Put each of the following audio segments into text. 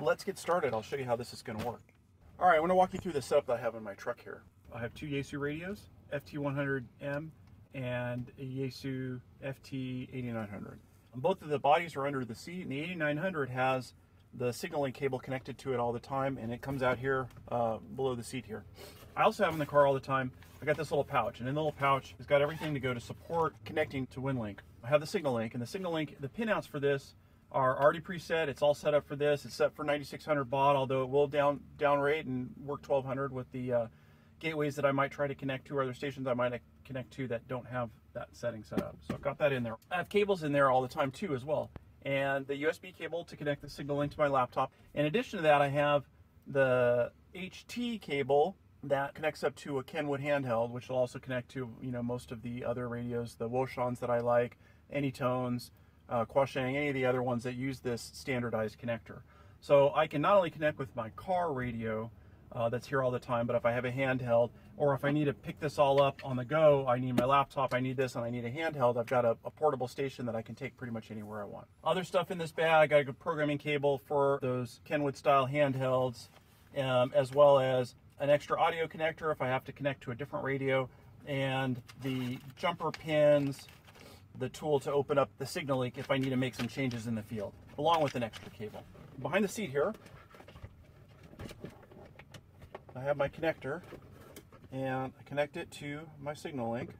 let's get started. I'll show you how this is going to work. All right, I'm going to walk you through the setup that I have in my truck here. I have two Yaesu radios, FT100M and a Yaesu FT8900. Both of the bodies are under the seat, and the 8900 has the signaling cable connected to it all the time, and it comes out here uh, below the seat here. I also have in the car all the time, I got this little pouch, and in the little pouch, it's got everything to go to support connecting to WinLink. I have the signal link, and the signal link, the pinouts for this are already preset. It's all set up for this. It's set for 9600 baud, although it will down down rate and work 1200 with the uh, gateways that I might try to connect to or other stations I might connect to that don't have that setting set up. So I've got that in there. I have cables in there all the time too as well. And the USB cable to connect the signal link to my laptop. In addition to that, I have the HT cable that connects up to a Kenwood handheld, which will also connect to you know most of the other radios, the Wouxuns that I like, Anytones, uh, Quansheng, any of the other ones that use this standardized connector. So I can not only connect with my car radio uh, that's here all the time, but if I have a handheld or if I need to pick this all up on the go, I need my laptop, I need this, and I need a handheld, I've got a, a portable station that I can take pretty much anywhere I want. Other stuff in this bag, I got a programming cable for those Kenwood style handhelds, um, as well as an extra audio connector if I have to connect to a different radio, and the jumper pins, the tool to open up the signal link if I need to make some changes in the field, along with an extra cable. Behind the seat here, I have my connector and I connect it to my signal link.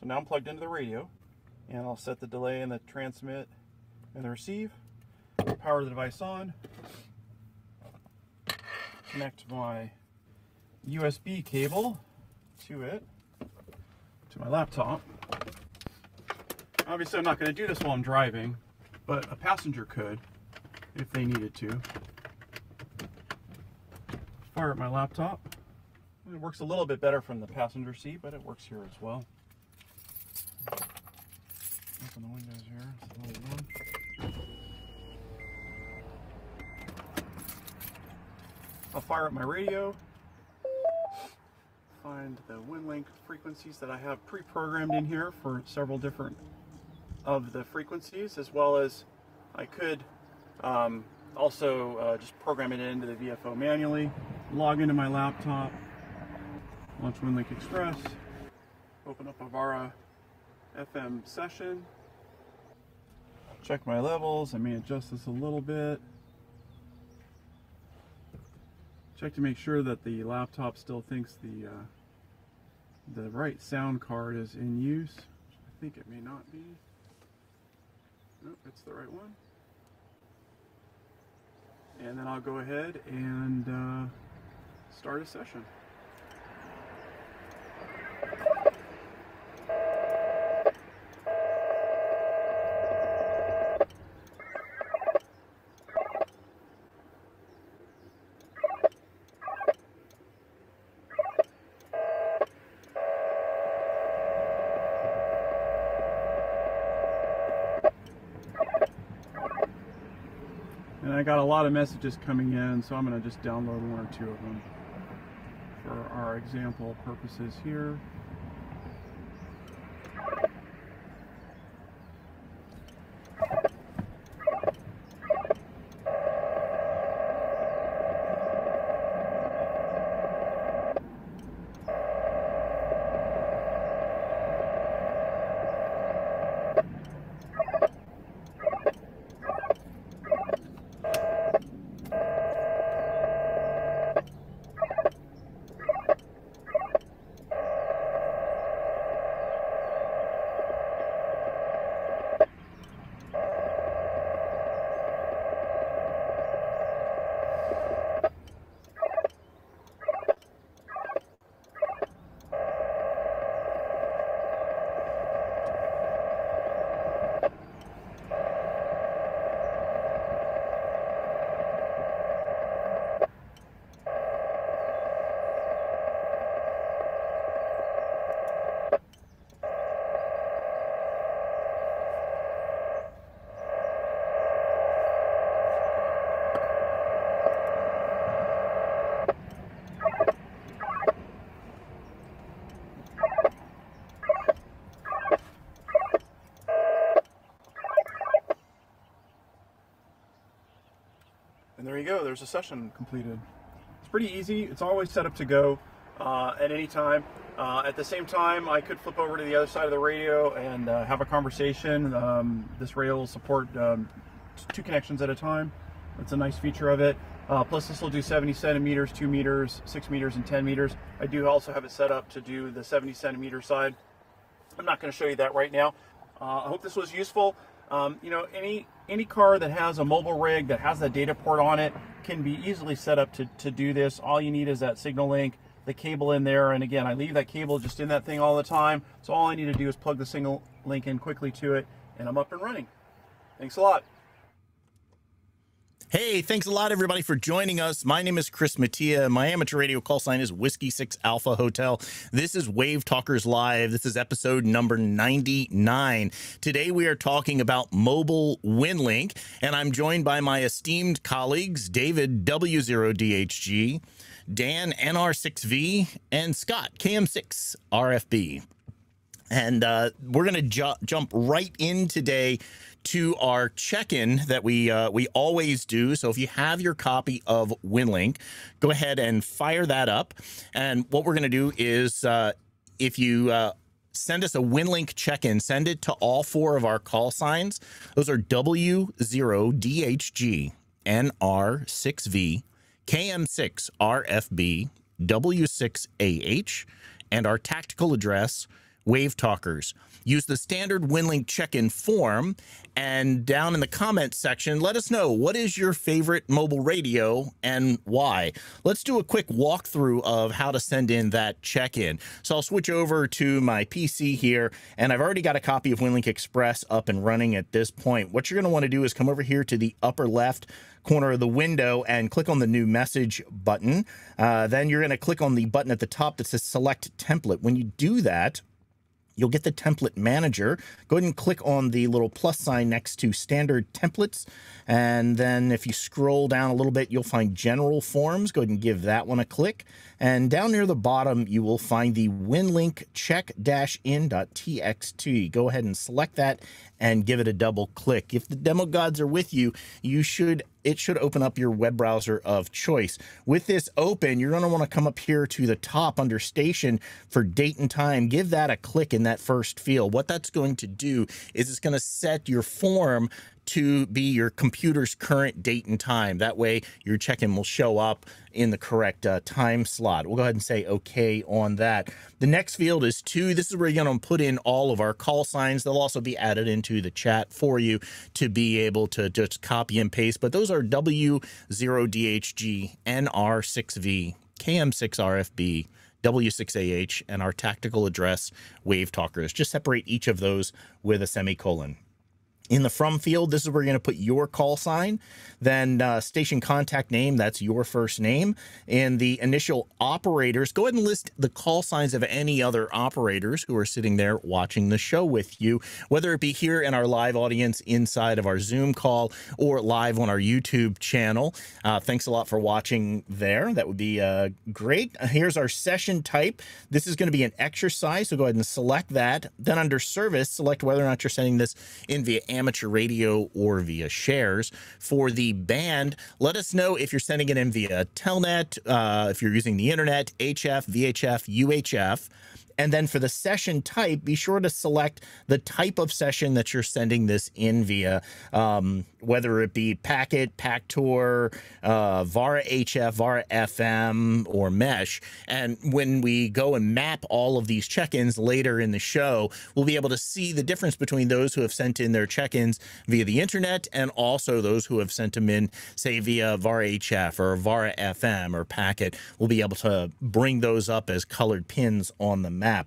So now I'm plugged into the radio and I'll set the delay and the transmit and the receive, power the device on, connect my USB cable to it, to my laptop. Obviously I'm not going to do this while I'm driving, but a passenger could if they needed to. Fire up my laptop. It works a little bit better from the passenger seat, but it works here as well. Open the windows here. I'll fire up my radio. Find the WinLink frequencies that I have pre-programmed in here for several different of the frequencies, as well as I could um, also uh, just program it into the VFO manually, log into my laptop, launch WinLink Express, open up a VARA FM session, check my levels, I may adjust this a little bit, check to make sure that the laptop still thinks the uh, the right sound card is in use. I think it may not be. It's the right one. And then I'll go ahead and uh, start a session. Got a lot of messages coming in, so I'm going to just download one or two of them for our example purposes here. You go, there's a session completed. It's pretty easy. It's always set up to go uh, at any time. Uh, at the same time, I could flip over to the other side of the radio and uh, have a conversation. Um, this radio will support um, two connections at a time. That's a nice feature of it. Uh, plus this will do 70 centimeters, 2 meters, 6 meters, and 10 meters. I do also have it set up to do the 70 centimeter side. I'm not going to show you that right now. Uh, I hope this was useful. Um, you know, any any car that has a mobile rig that has that data port on it can be easily set up to, to do this. All you need is that signal link, the cable in there, and again, I leave that cable just in that thing all the time. So all I need to do is plug the signal link in quickly to it, and I'm up and running. Thanks a lot. Hey, thanks a lot, everybody, for joining us. My name is Chris Mattia. My amateur radio call sign is Whiskey 6 Alpha Hotel. This is Wave Talkers Live. This is episode number 99. Today, we are talking about mobile WinLink, and I'm joined by my esteemed colleagues, David W0DHG, Dan NR6V, and Scott KM6RFB. And uh, we're going to ju jump right in today to our check-in that we uh, we always do. So if you have your copy of WinLink, go ahead and fire that up. And what we're going to do is uh, if you uh, send us a WinLink check-in, send it to all four of our call signs. Those are W0DHG, NR6V, KM6RFB, W6AH, and our tactical address, Wave Talkers use the standard WinLink check-in form and down in the comments section, let us know what is your favorite mobile radio and why. Let's do a quick walkthrough of how to send in that check-in. So I'll switch over to my PC here, and I've already got a copy of WinLink Express up and running at this point. What you're going to want to do is come over here to the upper left corner of the window and click on the new message button. Uh, then you're going to click on the button at the top that says select template. When you do that, You'll get the template manager. Go ahead and click on the little plus sign next to standard templates. And then if you scroll down a little bit, you'll find general forms. Go ahead and give that one a click. And down near the bottom, you will find the WinLink check-in.txt. Go ahead and select that and give it a double click. If the demo gods are with you, you should it should open up your web browser of choice. With this open, you're going to want to come up here to the top under station for date and time. Give that a click in that first field. What that's going to do is it's going to set your form to be your computer's current date and time. That way, your check-in will show up in the correct uh, time slot. We'll go ahead and say OK on that. The next field is two. This is where you're going to put in all of our call signs. They'll also be added into the chat for you to be able to just copy and paste. But those are W0DHG, NR6V, KM6RFB, W6AH, and our tactical address wave talkers. Just separate each of those with a semicolon. In the from field, this is where you're going to put your call sign, then uh, station contact name, that's your first name. And the initial operators, go ahead and list the call signs of any other operators who are sitting there watching the show with you, whether it be here in our live audience inside of our Zoom call or live on our YouTube channel. Uh, thanks a lot for watching there. That would be uh, great. Here's our session type. This is going to be an exercise, so go ahead and select that. Then under service, select whether or not you're sending this in via amateur radio or via shares. For the band, let us know if you're sending it in via Telnet, uh, if you're using the internet, HF, VHF, UHF. And then for the session type, be sure to select the type of session that you're sending this in via, um, whether it be packet, PACTOR, uh, VARA HF, VARA FM, or Mesh. And when we go and map all of these check-ins later in the show, we'll be able to see the difference between those who have sent in their check-ins via the internet and also those who have sent them in, say, via VARA HF or VARA FM or packet. We'll be able to bring those up as colored pins on the map app.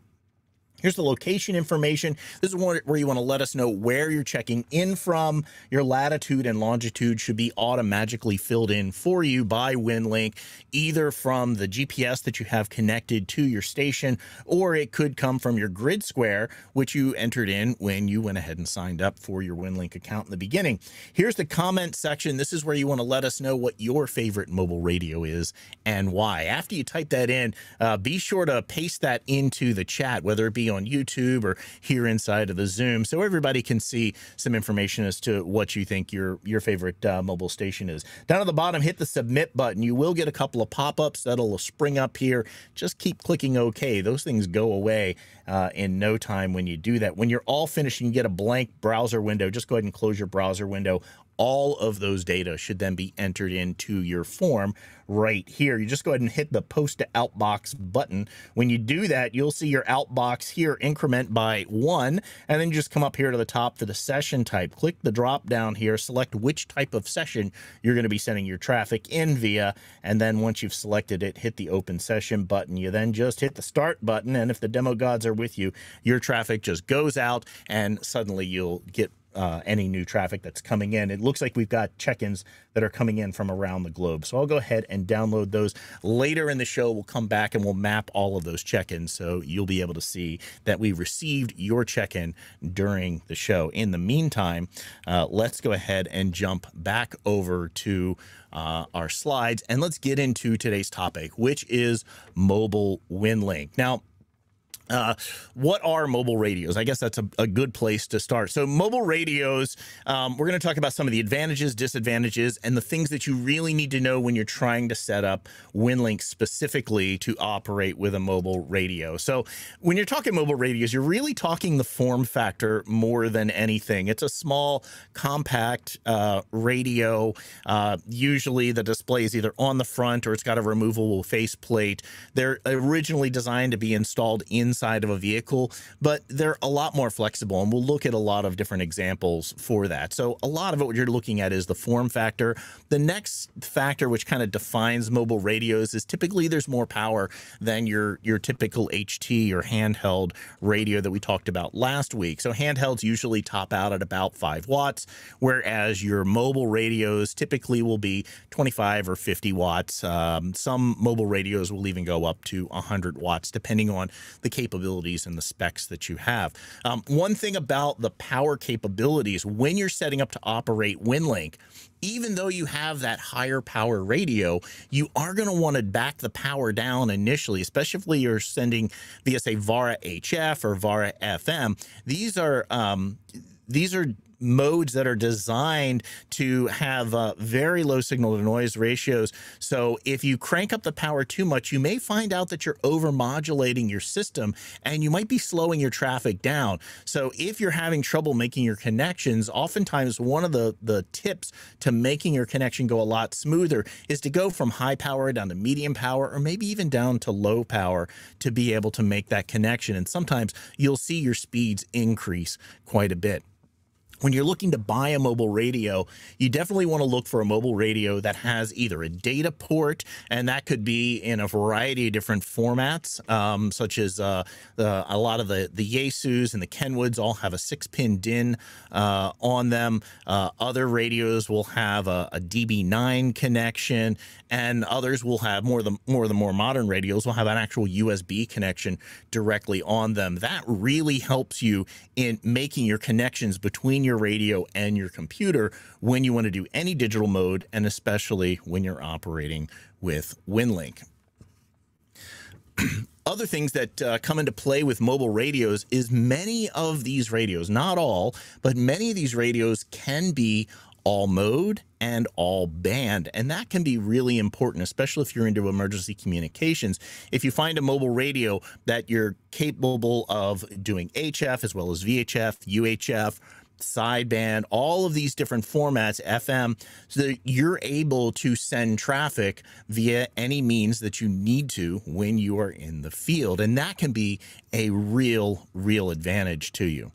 Here's the location information. This is where you want to let us know where you're checking in from. Your latitude and longitude should be automatically filled in for you by WinLink, either from the GPS that you have connected to your station, or it could come from your grid square, which you entered in when you went ahead and signed up for your WinLink account in the beginning. Here's the comment section. This is where you want to let us know what your favorite mobile radio is and why. After you type that in, uh, be sure to paste that into the chat, whether it be on YouTube or here inside of the Zoom, so everybody can see some information as to what you think your your favorite uh, mobile station is. Down at the bottom, hit the submit button. You will get a couple of pop-ups that'll spring up here. Just keep clicking OK. Those things go away uh, in no time when you do that. When you're all finished, you can get a blank browser window. Just go ahead and close your browser window all of those data should then be entered into your form right here. You just go ahead and hit the post to outbox button. When you do that, you'll see your outbox here increment by one, and then just come up here to the top for the session type. Click the drop down here, select which type of session you're going to be sending your traffic in via, and then once you've selected it, hit the open session button. You then just hit the start button, and if the demo gods are with you, your traffic just goes out, and suddenly you'll get uh, any new traffic that's coming in. It looks like we've got check-ins that are coming in from around the globe. So I'll go ahead and download those later in the show. We'll come back and we'll map all of those check-ins so you'll be able to see that we received your check-in during the show. In the meantime, uh, let's go ahead and jump back over to uh, our slides and let's get into today's topic, which is mobile WinLink. Now, uh, what are mobile radios? I guess that's a, a good place to start. So, mobile radios, um, we're going to talk about some of the advantages, disadvantages, and the things that you really need to know when you're trying to set up WinLink specifically to operate with a mobile radio. So, when you're talking mobile radios, you're really talking the form factor more than anything. It's a small, compact uh, radio. Uh, usually, the display is either on the front or it's got a removable faceplate. They're originally designed to be installed in inside of a vehicle, but they're a lot more flexible. And we'll look at a lot of different examples for that. So a lot of it, what you're looking at is the form factor. The next factor, which kind of defines mobile radios, is typically there's more power than your, your typical HT or handheld radio that we talked about last week. So handhelds usually top out at about five watts, whereas your mobile radios typically will be 25 or 50 watts. Um, some mobile radios will even go up to 100 watts, depending on the capability capabilities and the specs that you have. Um, one thing about the power capabilities when you're setting up to operate WinLink, even though you have that higher power radio, you are going to want to back the power down initially, especially if you're sending via say VARA HF or VARA FM. These are um, these are modes that are designed to have uh, very low signal to noise ratios. So if you crank up the power too much, you may find out that you're over modulating your system and you might be slowing your traffic down. So if you're having trouble making your connections, oftentimes one of the, the tips to making your connection go a lot smoother is to go from high power down to medium power or maybe even down to low power to be able to make that connection. And sometimes you'll see your speeds increase quite a bit when you're looking to buy a mobile radio, you definitely want to look for a mobile radio that has either a data port, and that could be in a variety of different formats, um, such as uh, the, a lot of the, the Yaesus and the Kenwoods all have a six pin DIN uh, on them. Uh, other radios will have a, a, DB9 connection, and others will have more of the more of the more modern radios will have an actual USB connection directly on them. That really helps you in making your connections between your radio and your computer when you want to do any digital mode, and especially when you're operating with WinLink. Other things that uh, come into play with mobile radios is many of these radios, not all, but many of these radios can be all mode and all band. And that can be really important, especially if you're into emergency communications. If you find a mobile radio that you're capable of doing HF as well as VHF, UHF, sideband, all of these different formats, FM, so that you're able to send traffic via any means that you need to when you are in the field. And that can be a real, real advantage to you.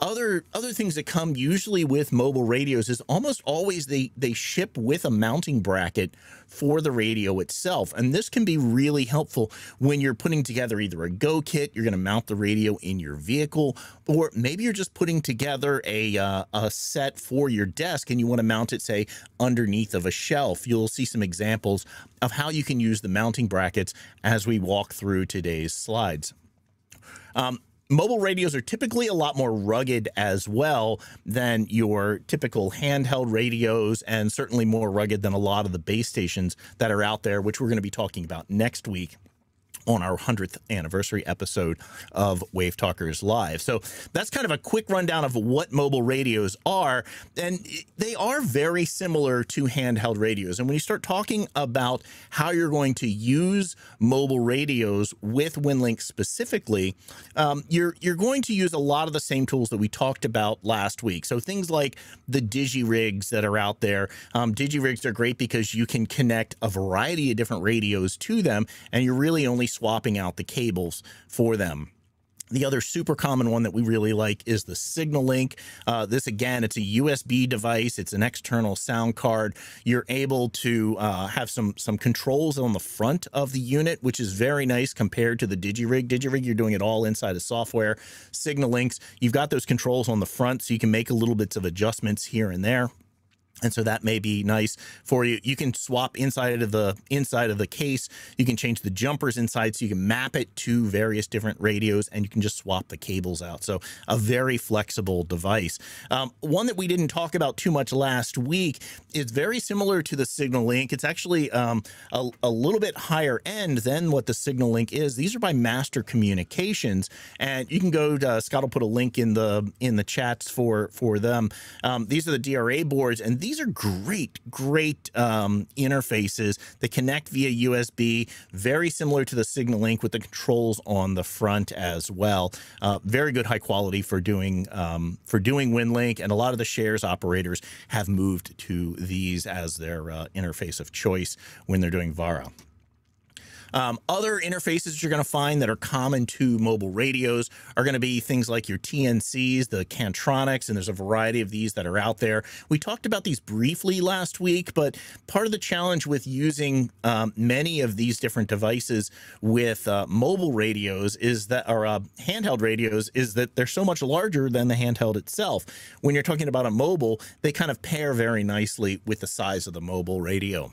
Other other things that come usually with mobile radios is almost always they they ship with a mounting bracket for the radio itself. And this can be really helpful when you're putting together either a Go kit, you're going to mount the radio in your vehicle, or maybe you're just putting together a, uh, a set for your desk and you want to mount it, say, underneath of a shelf. You'll see some examples of how you can use the mounting brackets as we walk through today's slides. Um, mobile radios are typically a lot more rugged as well than your typical handheld radios and certainly more rugged than a lot of the base stations that are out there, which we're going to be talking about next week. On our 100th anniversary episode of Wave Talkers Live. So that's kind of a quick rundown of what mobile radios are. And they are very similar to handheld radios. And when you start talking about how you're going to use mobile radios with WinLink specifically, um, you're, you're going to use a lot of the same tools that we talked about last week. So things like the DigiRigs that are out there. Um, DigiRigs are great because you can connect a variety of different radios to them, and you're really only swapping out the cables for them. The other super common one that we really like is the SignaLink. Uh, this again, it's a USB device. It's an external sound card. You're able to uh, have some some controls on the front of the unit, which is very nice compared to the DigiRig. DigiRig, you're doing it all inside of software. Signal Links, you've got those controls on the front, so you can make a little bits of adjustments here and there. And so that may be nice for you. You can swap inside of the inside of the case. You can change the jumpers inside so you can map it to various different radios and you can just swap the cables out. So a very flexible device. Um, one that we didn't talk about too much last week is very similar to the Signal Link. It's actually um, a, a, little bit higher end than what the Signal Link is. These are by Master Communications and you can go to, Scott will put a link in the in the chats for for them. Um, these are the DRA boards and these are great, great um, interfaces that connect via USB, very similar to the SignaLink with the controls on the front as well. Uh, very good high quality for doing um, for doing WinLink, and a lot of the SHARES operators have moved to these as their uh, interface of choice when they're doing VARA. Um, other interfaces you're going to find that are common to mobile radios are going to be things like your TNCs, the Kantronics, and there's a variety of these that are out there. We talked about these briefly last week, but part of the challenge with using um, many of these different devices with uh, mobile radios is that, or uh, handheld radios, is that they're so much larger than the handheld itself. When you're talking about a mobile, they kind of pair very nicely with the size of the mobile radio.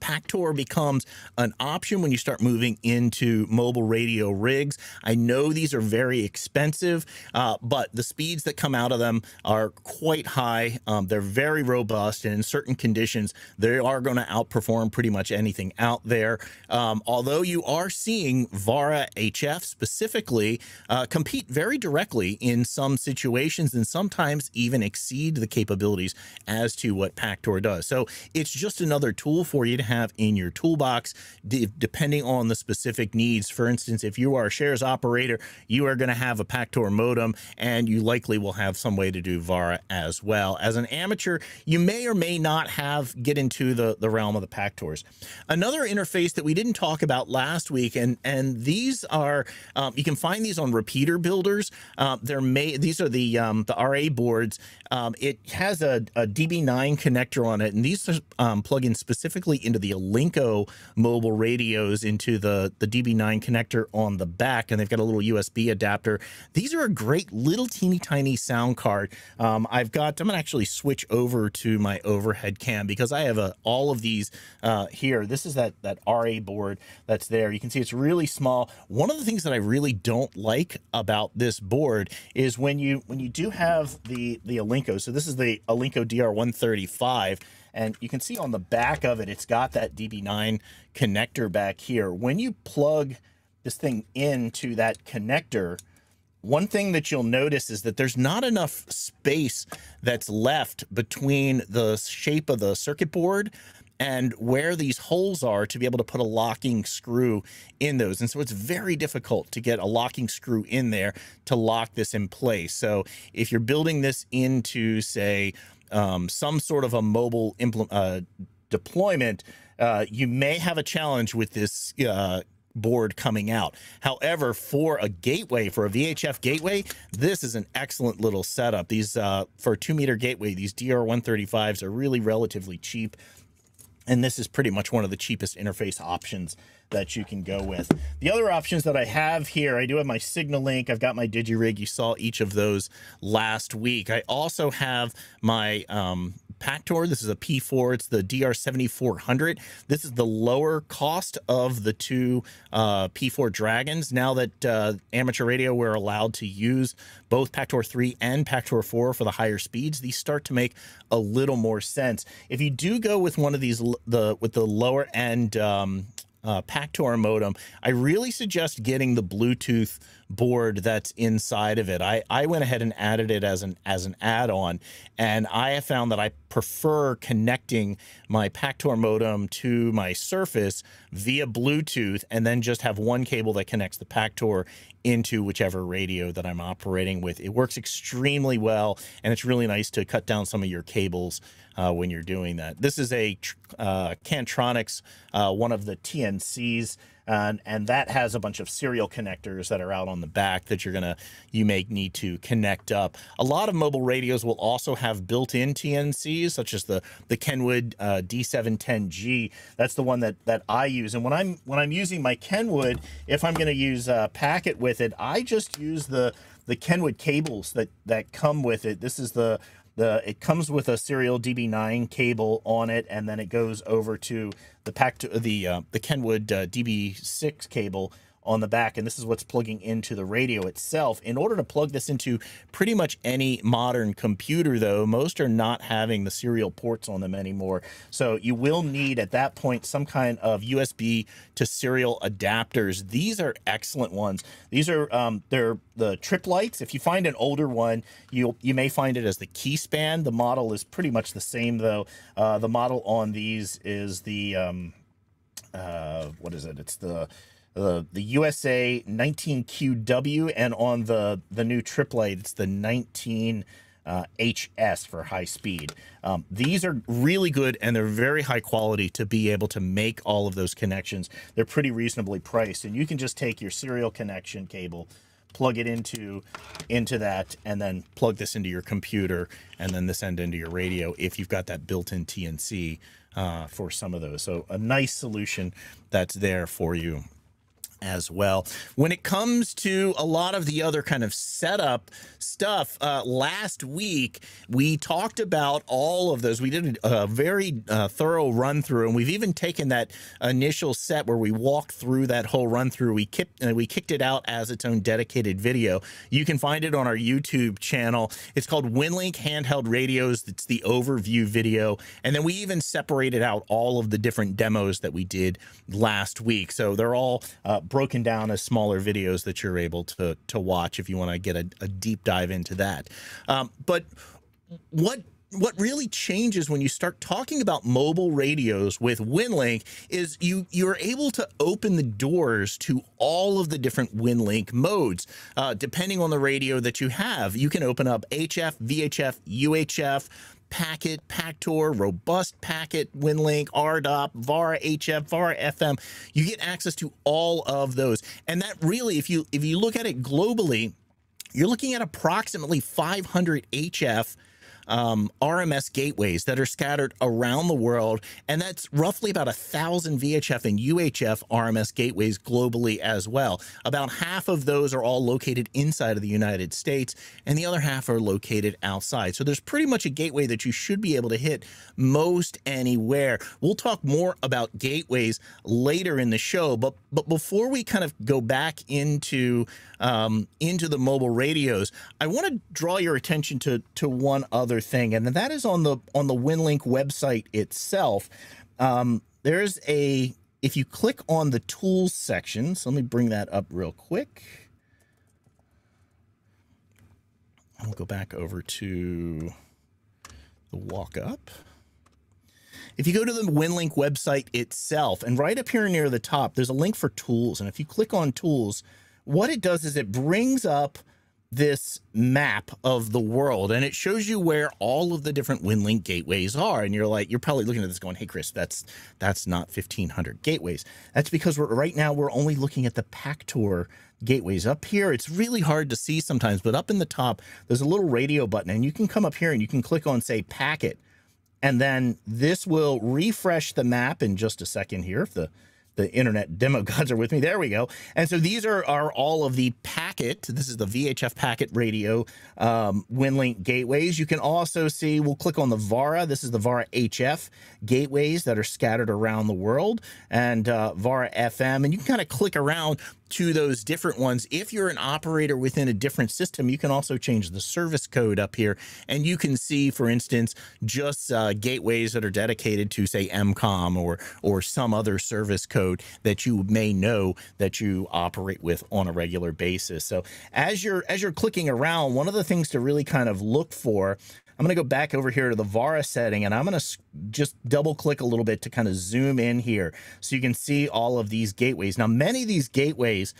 Pactor becomes an option when you start moving into mobile radio rigs. I know these are very expensive, uh, but the speeds that come out of them are quite high. Um, they're very robust, and in certain conditions, they are going to outperform pretty much anything out there. Um, although you are seeing VARA HF specifically uh, compete very directly in some situations and sometimes even exceed the capabilities as to what Pactor does. So it's just another tool for you to have in your toolbox, depending on the specific needs. For instance, if you are a SHARES operator, you are going to have a Pactor modem, and you likely will have some way to do VARA as well. As an amateur, you may or may not have get into the, the realm of the Pactors. Another interface that we didn't talk about last week, and and these are um, you can find these on repeater builders. Uh, they're made. These are the um, the RA boards. Um, it has a, a, DB9 connector on it, and these um, plug in specifically into the Alinco mobile radios into the, the DB9 connector on the back, and they've got a little USB adapter. These are a great little teeny tiny sound card. Um, I've got, I'm going to actually switch over to my overhead cam because I have a, all of these uh, here. This is that, that RA board that's there. You can see it's really small. One of the things that I really don't like about this board is when you when you do have the, the Alinco, so this is the Alinco DR135, and you can see on the back of it, it's got that DB9 connector back here. When you plug this thing into that connector, one thing that you'll notice is that there's not enough space that's left between the shape of the circuit board and where these holes are to be able to put a locking screw in those. And so it's very difficult to get a locking screw in there to lock this in place. So if you're building this into, say, um, some sort of a mobile uh, deployment, uh, you may have a challenge with this uh, board coming out. However, for a gateway, for a VHF gateway, this is an excellent little setup. These uh, for a two meter gateway, these DR135s are really relatively cheap. And this is pretty much one of the cheapest interface options that you can go with. The other options that I have here, I do have my Signal Link. I've got my DigiRig. You saw each of those last week. I also have my um, Pactor. This is a P4. It's the DR7400. This is the lower cost of the two uh, P4 Dragons. Now that uh, amateur radio, we're allowed to use both Pactor 3 and Pactor 4 for the higher speeds. These start to make a little more sense. If you do go with one of these, the with the lower end um, uh, Pactor modem, I really suggest getting the Bluetooth board that's inside of it. I, I went ahead and added it as an as an add-on, and I have found that I prefer connecting my Pactor modem to my Surface via Bluetooth, and then just have one cable that connects the Pactor into whichever radio that I'm operating with. It works extremely well, and it's really nice to cut down some of your cables uh, when you're doing that. This is a uh, Kantronics, uh, one of the TNCs and and that has a bunch of serial connectors that are out on the back that you're gonna you may need to connect up. A lot of mobile radios will also have built-in TNCs, such as the the Kenwood uh, D710G. That's the one that that I use. And when I'm when I'm using my Kenwood, if I'm gonna use a packet with it, I just use the the Kenwood cables that that come with it. This is the the it comes with a serial DB9 cable on it, and then it goes over to the pack the uh, the Kenwood uh, DB6 cable on the back, and this is what's plugging into the radio itself. In order to plug this into pretty much any modern computer, though, most are not having the serial ports on them anymore. So you will need at that point some kind of USB to serial adapters. These are excellent ones. These are um, they're the Tripp Lites. If you find an older one, you you may find it as the Keyspan. The model is pretty much the same though. Uh, the model on these is the um, uh, what is it? It's the the the USA 19QW, and on the the new Tripp Lite, it's the 19 uh, HS for high speed. Um, these are really good and they're very high quality to be able to make all of those connections. They're pretty reasonably priced, and you can just take your serial connection cable plug it into into that and then plug this into your computer and then this end into your radio if you've got that built-in TNC uh, for some of those. So a nice solution that's there for you as well. When it comes to a lot of the other kind of setup stuff, uh, last week we talked about all of those. We did a very uh, thorough run through, and we've even taken that initial set where we walked through that whole run through. We kicked uh, we kicked it out as its own dedicated video. You can find it on our YouTube channel. It's called WinLink Handheld Radios. It's the overview video, and then we even separated out all of the different demos that we did last week. So they're all uh, broken down as smaller videos that you're able to to watch if you want to get a, a, deep dive into that. Um, but what what really changes when you start talking about mobile radios with WinLink is you you're able to open the doors to all of the different WinLink modes. Uh, depending on the radio that you have, you can open up HF, VHF, UHF, packet, Pactor, robust packet, WinLink, ARDOP, VARA HF, VARA FM. You get access to all of those. And that really, if you if you look at it globally, you're looking at approximately 500 HF um, RMS gateways that are scattered around the world, and that's roughly about a thousand VHF and UHF RMS gateways globally as well. About half of those are all located inside of the United States, and the other half are located outside. So there's pretty much a gateway that you should be able to hit most anywhere. We'll talk more about gateways later in the show, but but before we kind of go back into um, into the mobile radios, I want to draw your attention to to one other thing, and that is on the on the WinLink website itself. Um, there's a if you click on the tools section, so let me bring that up real quick. I'll go back over to the walk up. If you go to the WinLink website itself, and right up here near the top, there's a link for tools. And if you click on tools, what it does is it brings up this map of the world and it shows you where all of the different WinLink gateways are. And you're like, you're probably looking at this going, hey, Chris, that's that's not 1,500 gateways. That's because we're right now we're only looking at the Pactor gateways. Up here, it's really hard to see sometimes, but up in the top, there's a little radio button and you can come up here and you can click on, say, packet. And then this will refresh the map in just a second here if the the internet demo gods are with me. There we go. And so these are, are all of the packet. This is the VHF packet radio um, WinLink gateways. You can also see, we'll click on the VARA. This is the VARA HF gateways that are scattered around the world and uh, VARA FM. And you can kind of click around to those different ones. If you're an operator within a different system, you can also change the service code up here. And you can see, for instance, just uh, gateways that are dedicated to, say, MCOM or, or some other service code that you may know that you operate with on a regular basis. So as you're as you're clicking around, one of the things to really kind of look for I'm going to go back over here to the VARA setting and I'm going to just double click a little bit to kind of zoom in here so you can see all of these gateways. Now, many of these gateways,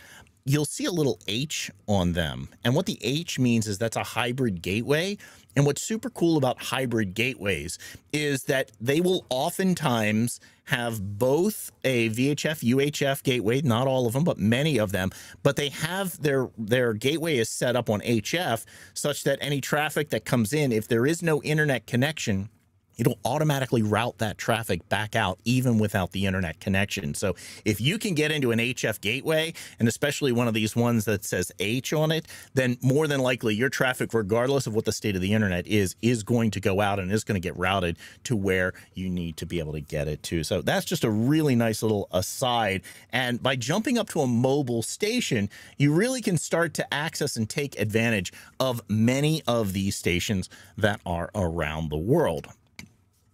you'll see a little H on them. And what the H means is that's a hybrid gateway. And what's super cool about hybrid gateways is that they will oftentimes have both a VHF UHF gateway, not all of them, but many of them, but they have their their gateway is set up on HF such that any traffic that comes in if there is no internet connection it'll automatically route that traffic back out even without the internet connection. So if you can get into an HF gateway, and especially one of these ones that says H on it, then more than likely your traffic, regardless of what the state of the internet is, is going to go out and is going to get routed to where you need to be able to get it to. So that's just a really nice little aside. And by jumping up to a mobile station, you really can start to access and take advantage of many of these stations that are around the world.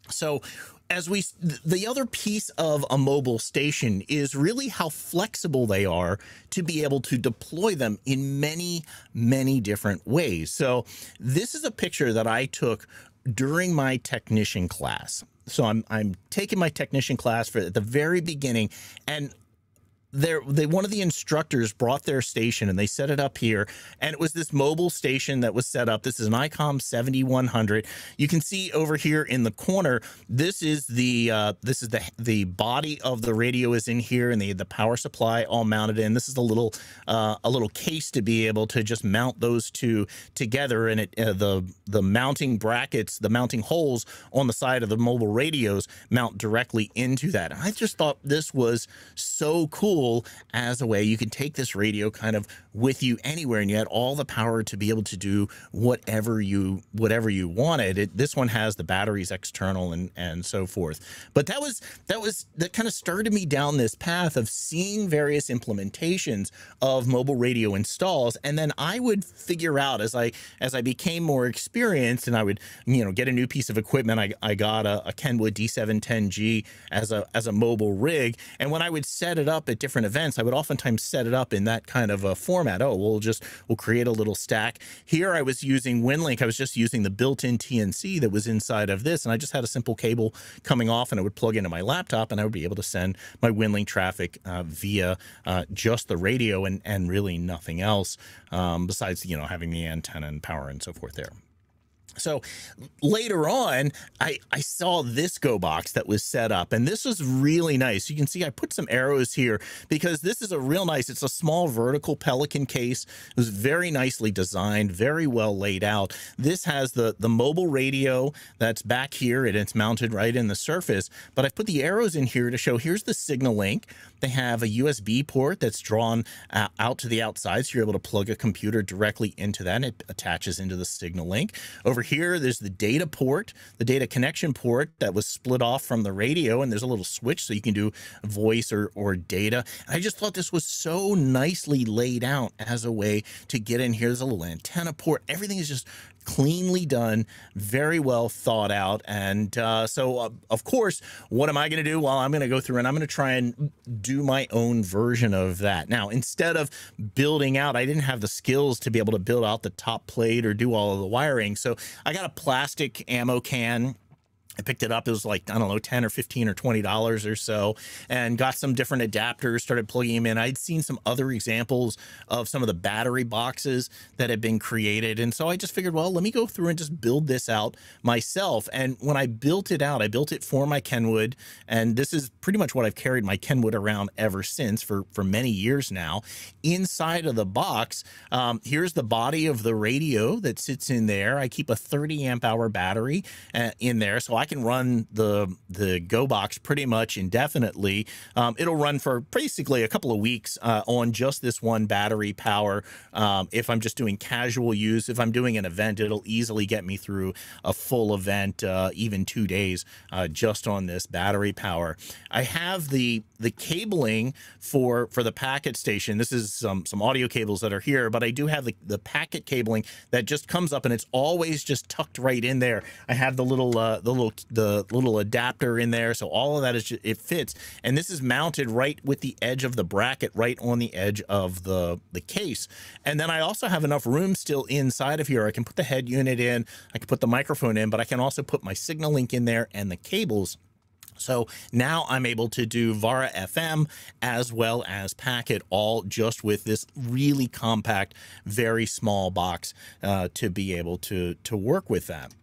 So as we the other piece of a mobile station is really how flexible they are to be able to deploy them in many many different ways. So this is a picture that i took during my technician class. So i'm i'm taking my technician class for at the very beginning and there they one of the instructors brought their station and they set it up here. And it was this mobile station that was set up. This is an icom 7100 you can see over here in the corner this is the uh, this is the the body of the radio is in here and the the power supply all mounted in. This is a little uh, a little case to be able to just mount those two together. And it uh, the the mounting brackets the mounting holes on the side of the mobile radios mount directly into that. I just thought this was so cool cool as a way you can take this radio kind of with you anywhere and you had all the power to be able to do whatever you whatever you wanted. It, this one has the batteries external and and so forth. But that was that was that kind of started me down this path of seeing various implementations of mobile radio installs. And then i would figure out as i as i became more experienced and i would you know get a new piece of equipment i, I got a, a kenwood d710g as a as a mobile rig. And when i would set it up at different events, I would oftentimes set it up in that kind of a format. Oh, we'll just we'll create a little stack. Here I was using WinLink. I was just using the built-in TNC that was inside of this, and I just had a simple cable coming off, and it would plug into my laptop, and I would be able to send my WinLink traffic uh, via uh, just the radio and and really nothing else um, besides you know having the antenna and power and so forth there. So later on, I, I saw this go box that was set up, and this was really nice. You can see I put some arrows here because this is a real nice, it's a small vertical Pelican case. It was very nicely designed, very well laid out. This has the, the mobile radio that's back here, and it's mounted right in the surface, but I've put the arrows in here to show here's the signal link. They have a USB port that's drawn uh, out to the outside, so you're able to plug a computer directly into that, and it attaches into the signal link. Over here, there's the data port, the data connection port that was split off from the radio, and there's a little switch so you can do voice or, or data. I just thought this was so nicely laid out as a way to get in here. There's a little antenna port. Everything is just cleanly done, very well thought out. And uh, so, uh, of course, what am I going to do? Well, I'm going to go through and I'm going to try and do my own version of that. Now, instead of building out, I didn't have the skills to be able to build out the top plate or do all of the wiring. So I got a plastic ammo can I picked it up. It was like, I don't know, 10 or 15 or $20 or so, and got some different adapters, started plugging them in. I'd seen some other examples of some of the battery boxes that had been created. And so I just figured, well, let me go through and just build this out myself. And when I built it out, I built it for my Kenwood. And this is pretty much what I've carried my Kenwood around ever since for, for many years now. Inside of the box, um, here's the body of the radio that sits in there. I keep a 30 amp hour battery uh, in there. So I can run the the Go box pretty much indefinitely. Um, it'll run for basically a couple of weeks uh, on just this one battery power. Um, if I'm just doing casual use, if I'm doing an event, it'll easily get me through a full event, uh, even two days, uh, just on this battery power. I have the the cabling for for the packet station. This is some some audio cables that are here, but I do have the the packet cabling that just comes up and it's always just tucked right in there. I have the little uh, the little the little adapter in there, so all of that is just, it fits. And this is mounted right with the edge of the bracket, right on the edge of the the case. And then I also have enough room still inside of here. I can put the head unit in, I can put the microphone in, but I can also put my signal link in there and the cables. So now I'm able to do Vara FM as well as Packet all just with this really compact, very small box uh, to be able to to work with that.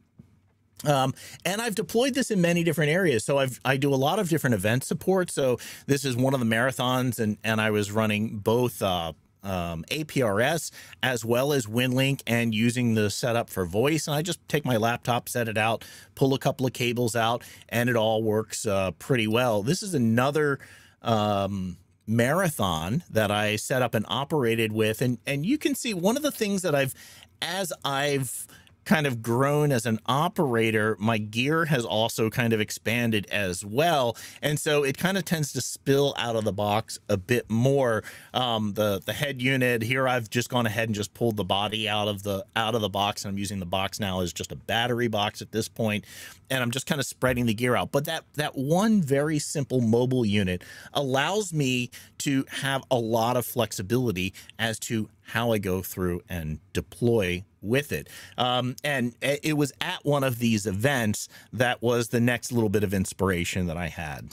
Um, and I've deployed this in many different areas. So I've I do a lot of different event support. So this is one of the marathons, and and I was running both. Uh, um, APRS as well as WinLink and using the setup for voice. And I just take my laptop, set it out, pull a couple of cables out, and it all works uh, pretty well. This is another um, marathon that I set up and operated with. And, and you can see one of the things that I've, as I've kind of grown as an operator, my gear has also kind of expanded as well. And so it kind of tends to spill out of the box a bit more. Um, the the head unit here, I've just gone ahead and just pulled the body out of the out of the box. And I'm using the box now as just a battery box at this point, and I'm just kind of spreading the gear out. But that that one very simple mobile unit allows me to have a lot of flexibility as to how I go through and deploy with it. Um, and it was at one of these events that was the next little bit of inspiration that I had.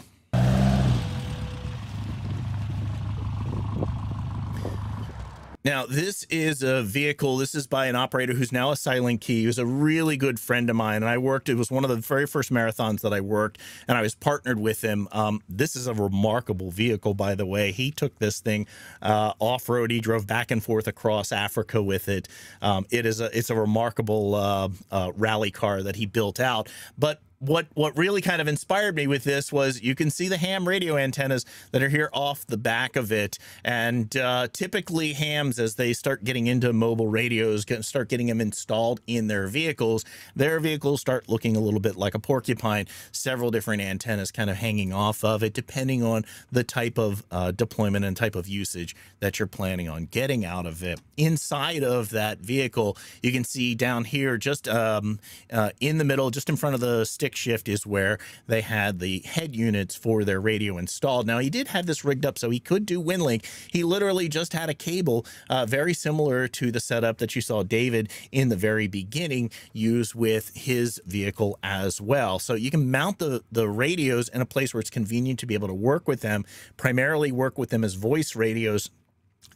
Now, this is a vehicle. This is by an operator who's now a Silent Key. He was a really good friend of mine. And I worked, it was one of the very first marathons that I worked, and I was partnered with him. Um, this is a remarkable vehicle, by the way. He took this thing uh, off road. He drove back and forth across Africa with it. Um, it is a, it's a remarkable uh, uh, rally car that he built out. But what what really kind of inspired me with this was you can see the ham radio antennas that are here off the back of it. And uh, typically hams as they start getting into mobile radios start getting them installed in their vehicles their vehicles start looking a little bit like a porcupine. Several different antennas kind of hanging off of it depending on the type of uh, deployment and type of usage that you're planning on getting out of it. Inside of that vehicle you can see down here just um, uh, in the middle just in front of the shift is where they had the head units for their radio installed. Now, he did have this rigged up so he could do WinLink. He literally just had a cable uh, very similar to the setup that you saw David in the very beginning use with his vehicle as well. So you can mount the, the radios in a place where it's convenient to be able to work with them, primarily work with them as voice radios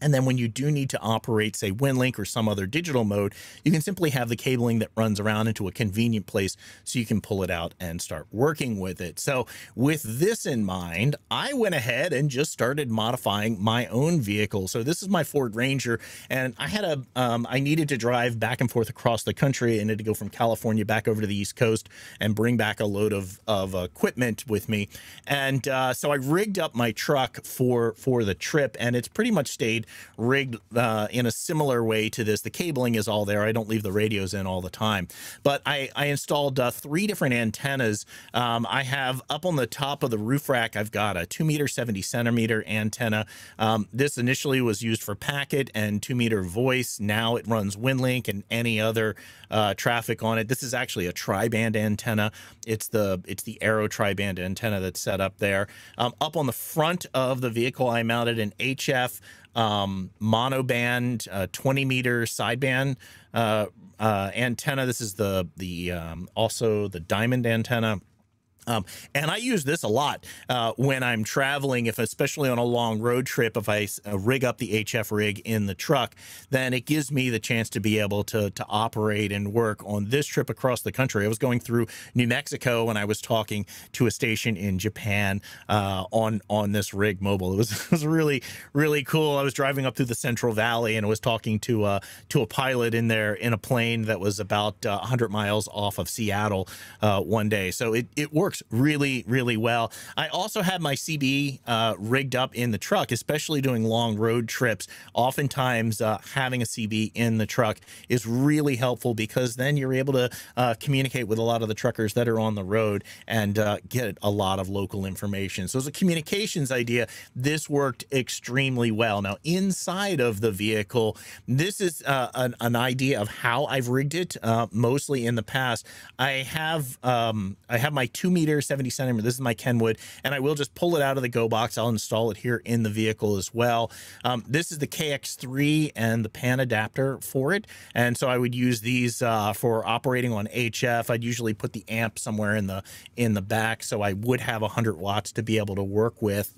and then when you do need to operate, say, WinLink or some other digital mode, you can simply have the cabling that runs around into a convenient place so you can pull it out and start working with it. So with this in mind, I went ahead and just started modifying my own vehicle. So this is my Ford Ranger, and I had a, um, I needed to drive back and forth across the country. I needed to go from California back over to the East Coast and bring back a load of, of equipment with me. And uh, so I rigged up my truck for, for the trip, and it's pretty much stayed rigged uh, in a similar way to this. The cabling is all there. I don't leave the radios in all the time. But I, I installed uh, three different antennas. Um, I have up on the top of the roof rack, I've got a 2 meter 70 centimeter antenna. Um, this initially was used for packet and 2 meter voice. Now it runs WinLink and any other uh, traffic on it. This is actually a tri-band antenna. It's the it's the Arrow tri-band antenna that's set up there. Um, up on the front of the vehicle, I mounted an HF um, monoband, uh, 20 meter sideband uh, uh, antenna. This is the the um, also the diamond antenna. Um, and I use this a lot uh, when I'm traveling, if especially on a long road trip, if I uh, rig up the HF rig in the truck, then it gives me the chance to be able to to operate and work on this trip across the country. I was going through New Mexico and I was talking to a station in Japan uh, on on this rig mobile. It was it was really really cool. I was driving up through the Central Valley and I was talking to uh, to a pilot in there in a plane that was about 100 uh, miles off of Seattle uh, one day. So it it works works really, really well. I also have my CB uh, rigged up in the truck, especially doing long road trips. Oftentimes, uh, having a CB in the truck is really helpful because then you're able to uh, communicate with a lot of the truckers that are on the road and uh, get a lot of local information. So, as a communications idea, this worked extremely well. Now, inside of the vehicle, this is uh, an, an, idea of how I've rigged it. Uh, mostly in the past, I have um, I have my two meter 70 centimeter. This is my Kenwood, and I will just pull it out of the Go box. I'll install it here in the vehicle as well. Um, this is the KX3 and the PAN adapter for it, and so I would use these uh, for operating on HF. I'd usually put the amp somewhere in the in the back, so I would have 100 watts to be able to work with.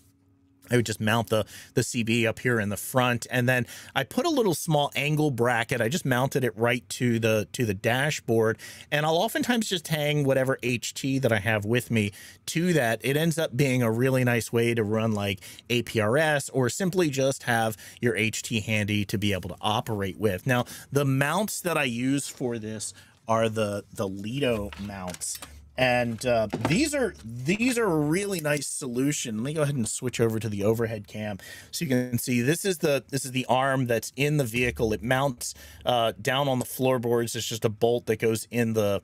I would just mount the the CB up here in the front, and then I put a little small angle bracket. I just mounted it right to the to the dashboard, and I'll oftentimes just hang whatever HT that I have with me to that. It ends up being a really nice way to run like APRS or simply just have your HT handy to be able to operate with. Now, the mounts that I use for this are the the Lido mounts and uh, these are these are a really nice solution. Let me go ahead and switch over to the overhead cam so you can see this is the this is the arm that's in the vehicle. It mounts uh, down on the floorboards. It's just a bolt that goes in the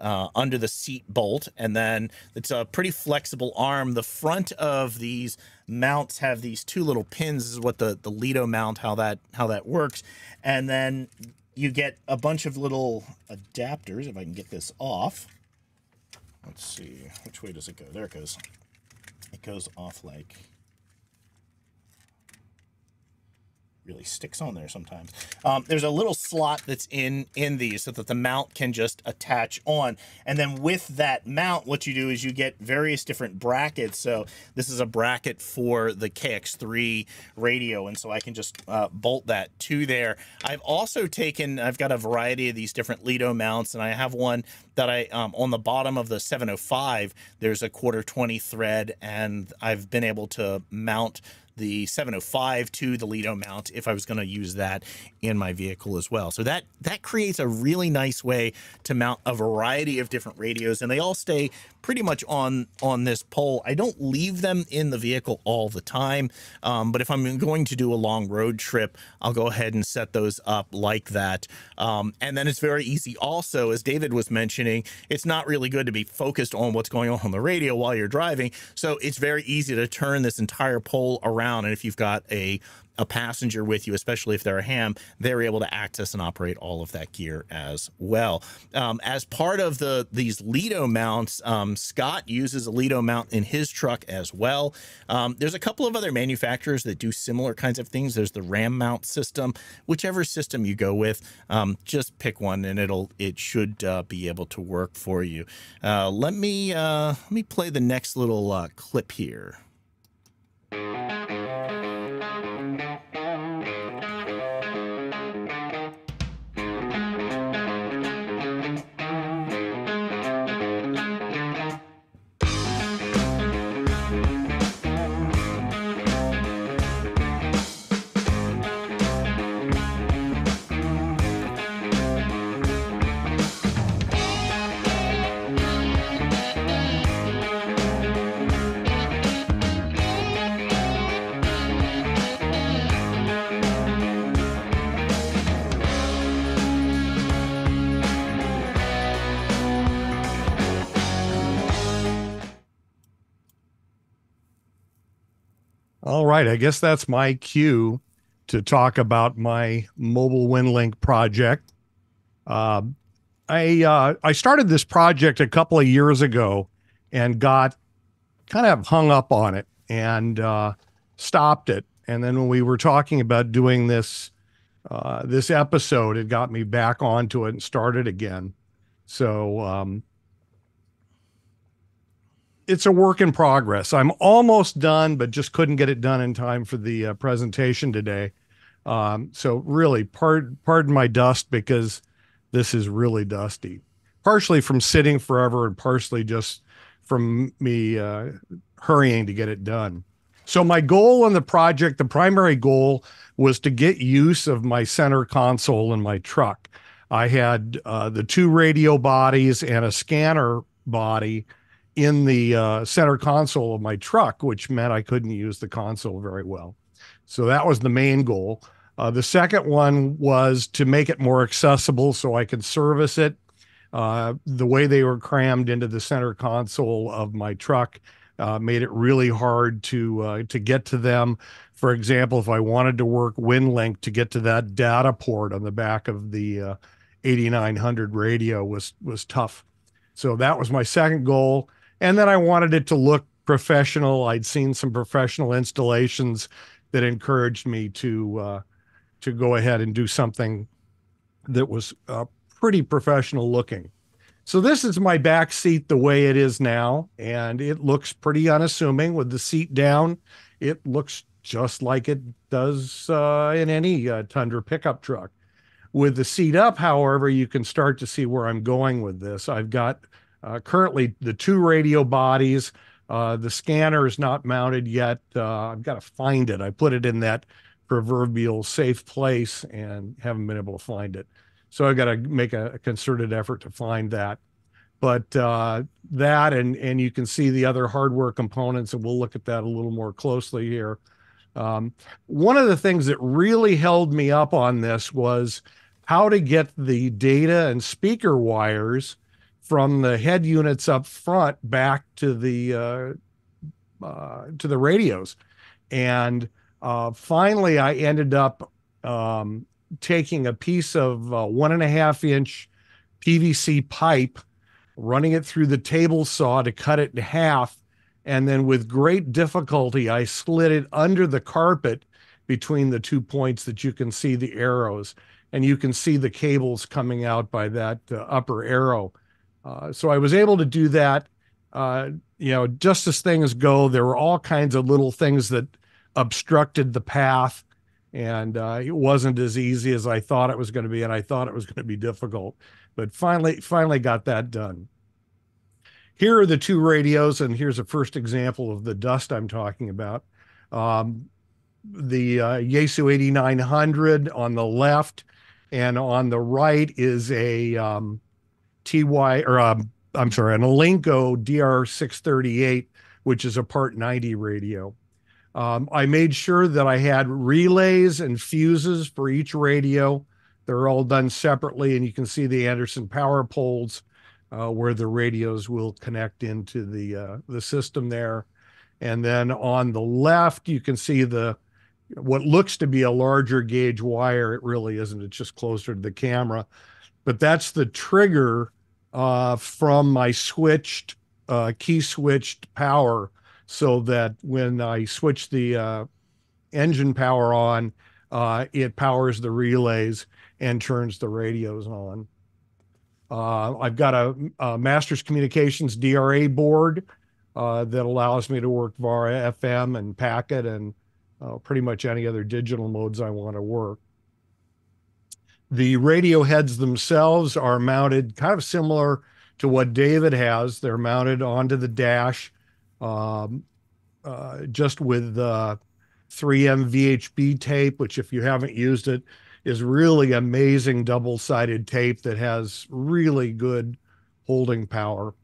uh, under the seat bolt, and then it's a pretty flexible arm. The front of these mounts have these two little pins. This is what the the Lido mount how that how that works, and then you get a bunch of little adapters. If I can get this off Let's see, which way does it go? There it goes. It goes off like really sticks on there sometimes. Um, there's a little slot that's in in these so that the mount can just attach on. And then with that mount, what you do is you get various different brackets. So this is a bracket for the KX3 radio. And so I can just uh, bolt that to there. I've also taken, I've got a variety of these different Lido mounts and I have one that I, um, on the bottom of the 705, there's a quarter 20 thread and I've been able to mount the 705 to the Lido mount if I was going to use that in my vehicle as well. So that that creates a really nice way to mount a variety of different radios and they all stay pretty much on on this pole. I don't leave them in the vehicle all the time, um, but if I'm going to do a long road trip, I'll go ahead and set those up like that. Um, and then it's very easy also, as David was mentioning, it's not really good to be focused on what's going on on the radio while you're driving. So it's very easy to turn this entire pole around. And if you've got a a passenger with you, especially if they're a ham, they're able to access and operate all of that gear as well. Um, as part of the these Lido mounts, um, Scott uses a Lido mount in his truck as well. Um, there's a couple of other manufacturers that do similar kinds of things. There's the Ram mount system. Whichever system you go with, um, just pick one and it'll it should uh, be able to work for you. Uh, let me uh, let me play the next little uh, clip here. All right. I guess that's my cue to talk about my mobile WinLink project. Uh, I uh, I started this project a couple of years ago and got kind of hung up on it and uh, stopped it. And then when we were talking about doing this uh, this episode, it got me back onto it and started again. So um, it's a work in progress. I'm almost done, but just couldn't get it done in time for the uh, presentation today. Um, so really, pardon, pardon my dust because this is really dusty. Partially from sitting forever, and partially just from me uh, hurrying to get it done. So my goal on the project, the primary goal, was to get use of my center console in my truck. I had uh, the two radio bodies and a scanner body in the uh, center console of my truck, which meant I couldn't use the console very well. So that was the main goal. Uh, the second one was to make it more accessible so I could service it. Uh, the way they were crammed into the center console of my truck uh, made it really hard to uh, to get to them. For example, if I wanted to work WinLink to get to that data port on the back of the uh, 8900 radio was was tough. So that was my second goal, and then I wanted it to look professional. I'd seen some professional installations that encouraged me to uh, to go ahead and do something that was uh, pretty professional looking. So this is my back seat the way it is now, and it looks pretty unassuming with the seat down. It looks just like it does uh, in any uh, Tundra pickup truck. With the seat up, however, you can start to see where I'm going with this. I've got uh, currently the two radio bodies. Uh, the scanner is not mounted yet. Uh, I've got to find it. I put it in that proverbial safe place and haven't been able to find it. So I've got to make a, concerted effort to find that. But uh, that and and you can see the other hardware components, and we'll look at that a little more closely here. Um, one of the things that really held me up on this was how to get the data and speaker wires from the head units up front back to the uh, uh, to the radios, and uh, finally, I ended up um, taking a piece of uh, one and a half inch PVC pipe, running it through the table saw to cut it in half. And then, with great difficulty, I slid it under the carpet between the two points that you can see the arrows. And you can see the cables coming out by that uh, upper arrow. Uh, so I was able to do that. Uh, you know, just as things go, there were all kinds of little things that obstructed the path and uh, it wasn't as easy as I thought it was going to be, and I thought it was going to be difficult, but finally, finally got that done. Here are the two radios, and here's a first example of the dust I'm talking about. Um, the uh, Yaesu 8900 on the left, and on the right is a um, TY or um, I'm sorry, an Alinco DR638, which is a Part 90 radio. Um, I made sure that I had relays and fuses for each radio. They're all done separately, and you can see the Anderson power poles uh, where the radios will connect into the uh, the system there. And then on the left, you can see the what looks to be a larger gauge wire. It really isn't. It's just closer to the camera, but that's the trigger uh, from my switched uh, key switched power so that when I switch the uh, engine power on, uh, it powers the relays and turns the radios on. Uh, I've got a, a, Masters Communications DRA board uh, that allows me to work via FM and packet and pretty much any other digital modes I want to work. The radio heads themselves are mounted kind of similar to what David has. They're mounted onto the dash um, uh, just with uh, 3M VHB tape, which, if you haven't used it, is really amazing double sided tape that has really good holding power.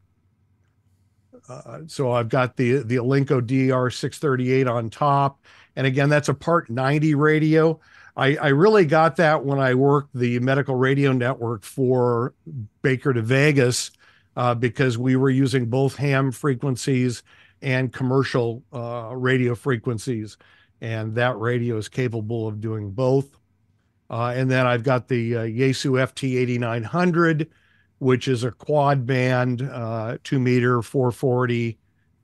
Uh, so I've got the the Alinco DR638 on top, and again, that's a Part 90 radio. I, I really got that when I worked the medical radio network for Baker to Vegas uh, because we were using both ham frequencies and commercial uh, radio frequencies. And that radio is capable of doing both. Uh, and then I've got the uh, Yaesu FT8900, which is a quad band, uh, two meter, 440,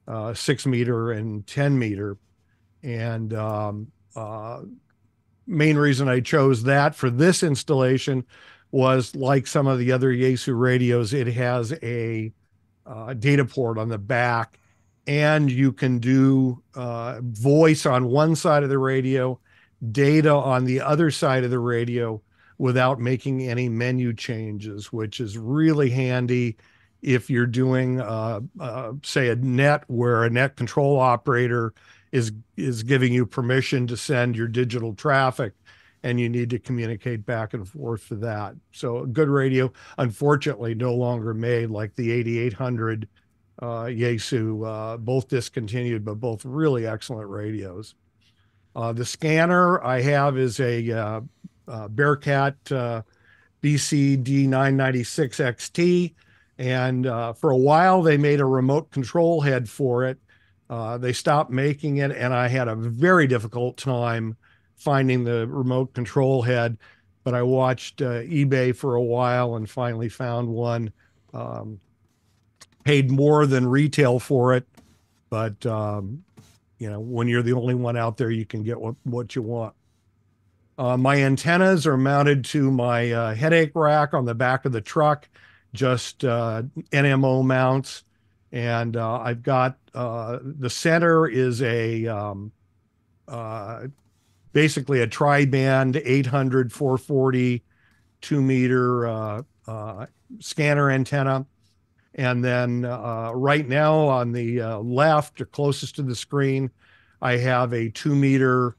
uh, six meter, and 10 meter. And um, uh, main reason I chose that for this installation was like some of the other Yaesu radios, it has a uh, data port on the back and you can do uh, voice on one side of the radio, data on the other side of the radio without making any menu changes, which is really handy if you're doing, uh, uh, say, a net where a net control operator is is giving you permission to send your digital traffic and you need to communicate back and forth for that. So a good radio, unfortunately, no longer made like the 8800 uh, Yaesu, uh, both discontinued, but both really excellent radios. Uh, the scanner I have is a uh, uh, Bearcat uh, BCD 996 XT. And uh, for a while, they made a remote control head for it. Uh, they stopped making it, and I had a very difficult time finding the remote control head. But I watched uh, eBay for a while and finally found one. Um, paid more than retail for it, but um, you know when you're the only one out there, you can get what what you want. Uh, my antennas are mounted to my uh, headache rack on the back of the truck, just uh, NMO mounts. And uh, I've got uh, the center is a um, uh, basically a tri band 800 440 two meter scanner antenna. And then right now on the left, or closest to the screen, I have a two meter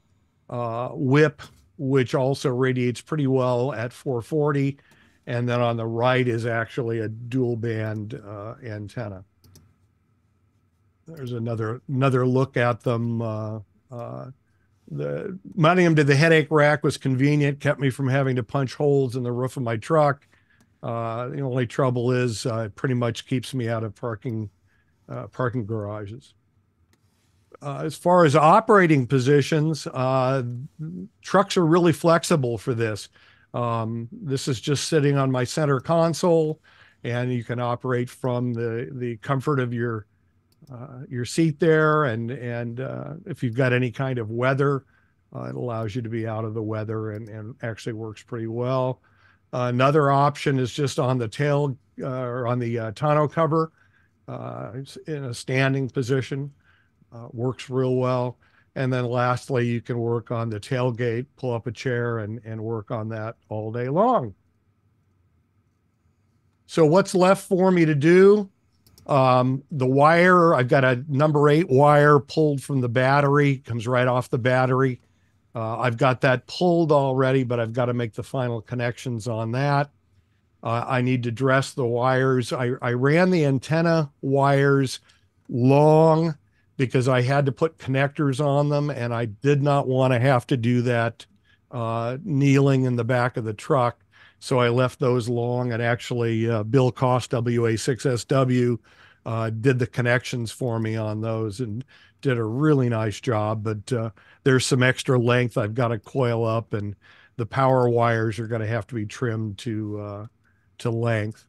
whip which also radiates pretty well at 440. And then on the right is actually a dual band uh, antenna. There's another another look at them. Uh, uh, the mounting them to the headache rack was convenient, kept me from having to punch holes in the roof of my truck. Uh, the only trouble is uh, it pretty much keeps me out of parking uh, parking garages. Uh, as far as operating positions, uh, trucks are really flexible for this. Um, this is just sitting on my center console, and you can operate from the the comfort of your uh, your seat there. And and uh, if you've got any kind of weather, uh, it allows you to be out of the weather, and and actually works pretty well. another option is just on the tail or on the tonneau cover, in a standing position uh, works real well. And then lastly, you can work on the tailgate, pull up a chair and, and work on that all day long. So what's left for me to do? Um, the wire, I've got a number eight wire pulled from the battery, comes right off the battery. Uh, I've got that pulled already, but I've got to make the final connections on that. Uh, I need to dress the wires. I, I ran the antenna wires long because I had to put connectors on them and I did not want to have to do that uh, kneeling in the back of the truck. So I left those long and actually uh, Bill Cost WA6SW uh, did the connections for me on those and did a really nice job. But uh, there's some extra length I've got to coil up and the power wires are going to have to be trimmed to uh, to length.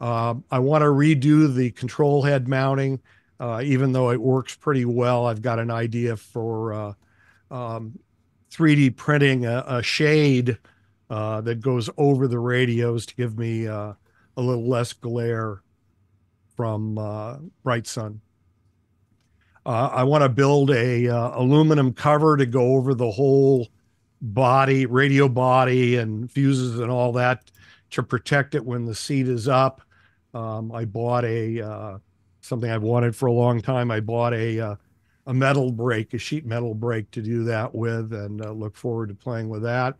Uh, I want to redo the control head mounting uh, even though it works pretty well, I've got an idea for uh, um, 3D printing a, a shade uh, that goes over the radios to give me uh, a little less glare from uh, bright sun. Uh, I want to build a aluminum cover to go over the whole body, radio body, and fuses and all that to protect it when the seat is up. Um, I bought a something I've wanted for a long time. I bought a uh, a metal brake, a sheet metal brake to do that with, and uh, look forward to playing with that.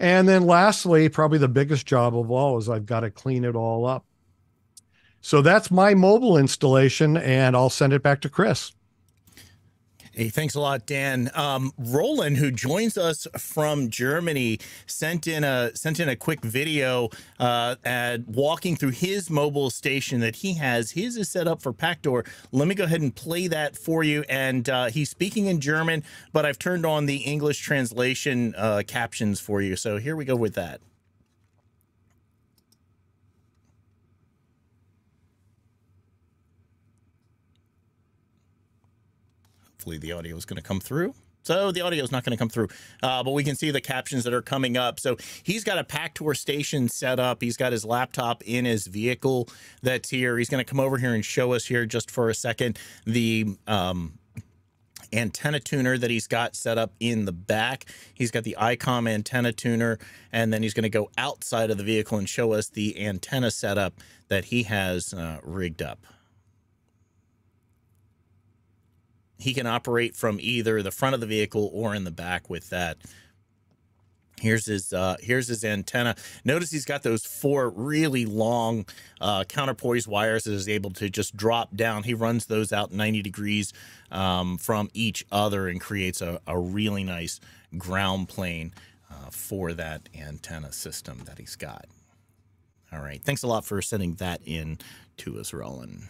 And then lastly, probably the biggest job of all is I've got to clean it all up. So that's my mobile installation, and I'll send it back to Chris. Hey, thanks a lot, Dan. Um, Roland, who joins us from Germany, sent in a sent in a quick video uh, at walking through his mobile station that he has. His is set up for Pactor. Let me go ahead and play that for you. And uh, he's speaking in German, but I've turned on the English translation uh, captions for you. So here we go with that. Hopefully the audio is going to come through. So the audio is not going to come through, uh, but we can see the captions that are coming up. So he's got a Pactor station set up. He's got his laptop in his vehicle that's here. He's going to come over here and show us here just for a second the um, antenna tuner that he's got set up in the back. He's got the ICOM antenna tuner, and then he's going to go outside of the vehicle and show us the antenna setup that he has uh, rigged up. He can operate from either the front of the vehicle or in the back with that. Here's his uh, here's his antenna. Notice he's got those four really long uh, counterpoise wires that is able to just drop down. He runs those out 90 degrees um, from each other and creates a, a really nice ground plane uh, for that antenna system that he's got. All right, thanks a lot for sending that in to us, Roland.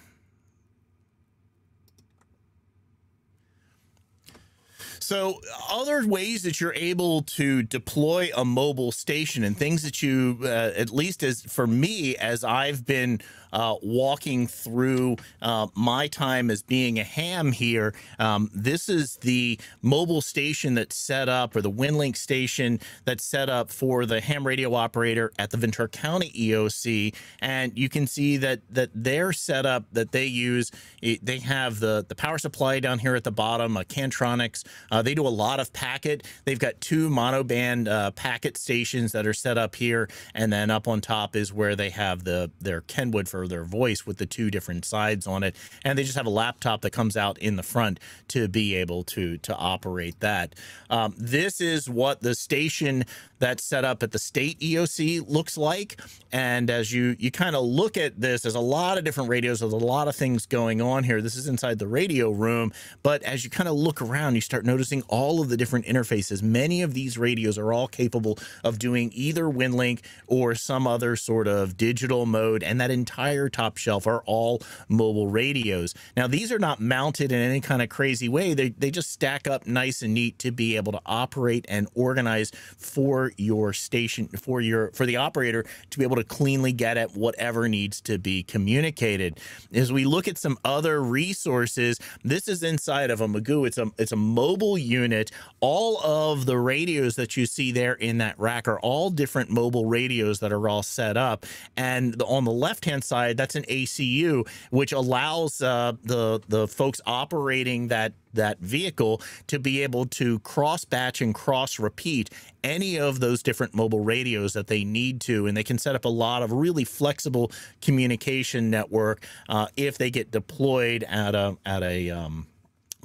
So, other ways that you're able to deploy a mobile station and things that you, uh, at least as for me, as I've been uh, walking through uh, my time as being a ham here. Um, this is the mobile station that's set up, or the WinLink station that's set up for the ham radio operator at the Ventura County EOC, and you can see that that their setup that they use, it, they have the the power supply down here at the bottom, a Kantronics. Uh, they do a lot of packet. They've got two monoband uh, packet stations that are set up here, and then up on top is where they have the their Kenwood for their voice with the two different sides on it. And they just have a laptop that comes out in the front to be able to to operate that. Um, this is what the station that's set up at the state EOC looks like. And as you you kind of look at this, there's a lot of different radios. There's a lot of things going on here. This is inside the radio room, but as you kind of look around, you start noticing all of the different interfaces. Many of these radios are all capable of doing either WinLink or some other sort of digital mode, and that entire top shelf are all mobile radios. Now, these are not mounted in any kind of crazy way. They they just stack up nice and neat to be able to operate and organize for your station for your for the operator to be able to cleanly get at whatever needs to be communicated. As we look at some other resources, this is inside of a Magoo. It's a it's a mobile unit. All of the radios that you see there in that rack are all different mobile radios that are all set up. And on the left hand side, that's an ACU, which allows uh, the the folks operating that that vehicle to be able to cross patch and cross repeat any of those different mobile radios that they need to and they can set up a lot of really flexible communication network uh, if they get deployed at a at a um,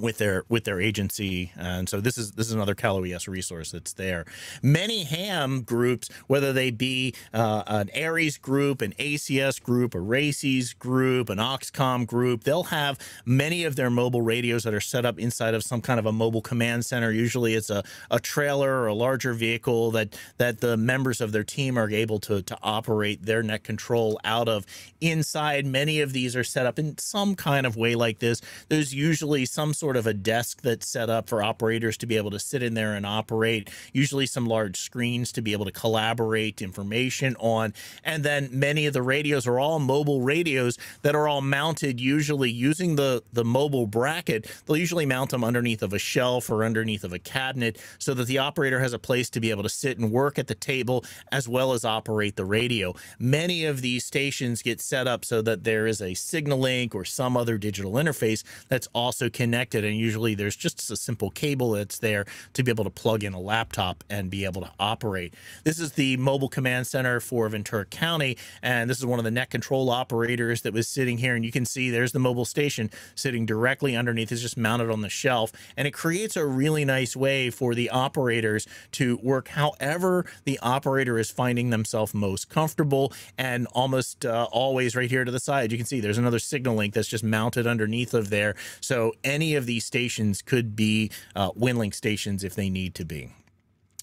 with their with their agency. And so this is this is another CalOES resource that's there. Many ham groups whether they be uh, an ARES group an ACS group a RACES group an AUXCOMM group they'll have many of their mobile radios that are set up inside of some kind of a mobile command center. Usually it's a, a trailer or a larger vehicle that that the members of their team are able to to operate their net control out of. Inside many of these are set up in some kind of way like this. There's usually some sort sort of a desk that's set up for operators to be able to sit in there and operate, usually some large screens to be able to collaborate information on. And then many of the radios are all mobile radios that are all mounted usually using the, the mobile bracket. They'll usually mount them underneath of a shelf or underneath of a cabinet so that the operator has a place to be able to sit and work at the table as well as operate the radio. Many of these stations get set up so that there is a SignaLink or some other digital interface that's also connected connected and usually there's just a simple cable that's there to be able to plug in a laptop and be able to operate. This is the mobile command center for Ventura County and this is one of the net control operators that was sitting here and you can see there's the mobile station sitting directly underneath. It's just mounted on the shelf and it creates a really nice way for the operators to work however the operator is finding themselves most comfortable and almost uh, always right here to the side. You can see there's another SignaLink that's just mounted underneath of there. So any of these stations could be uh, WinLink stations if they need to be.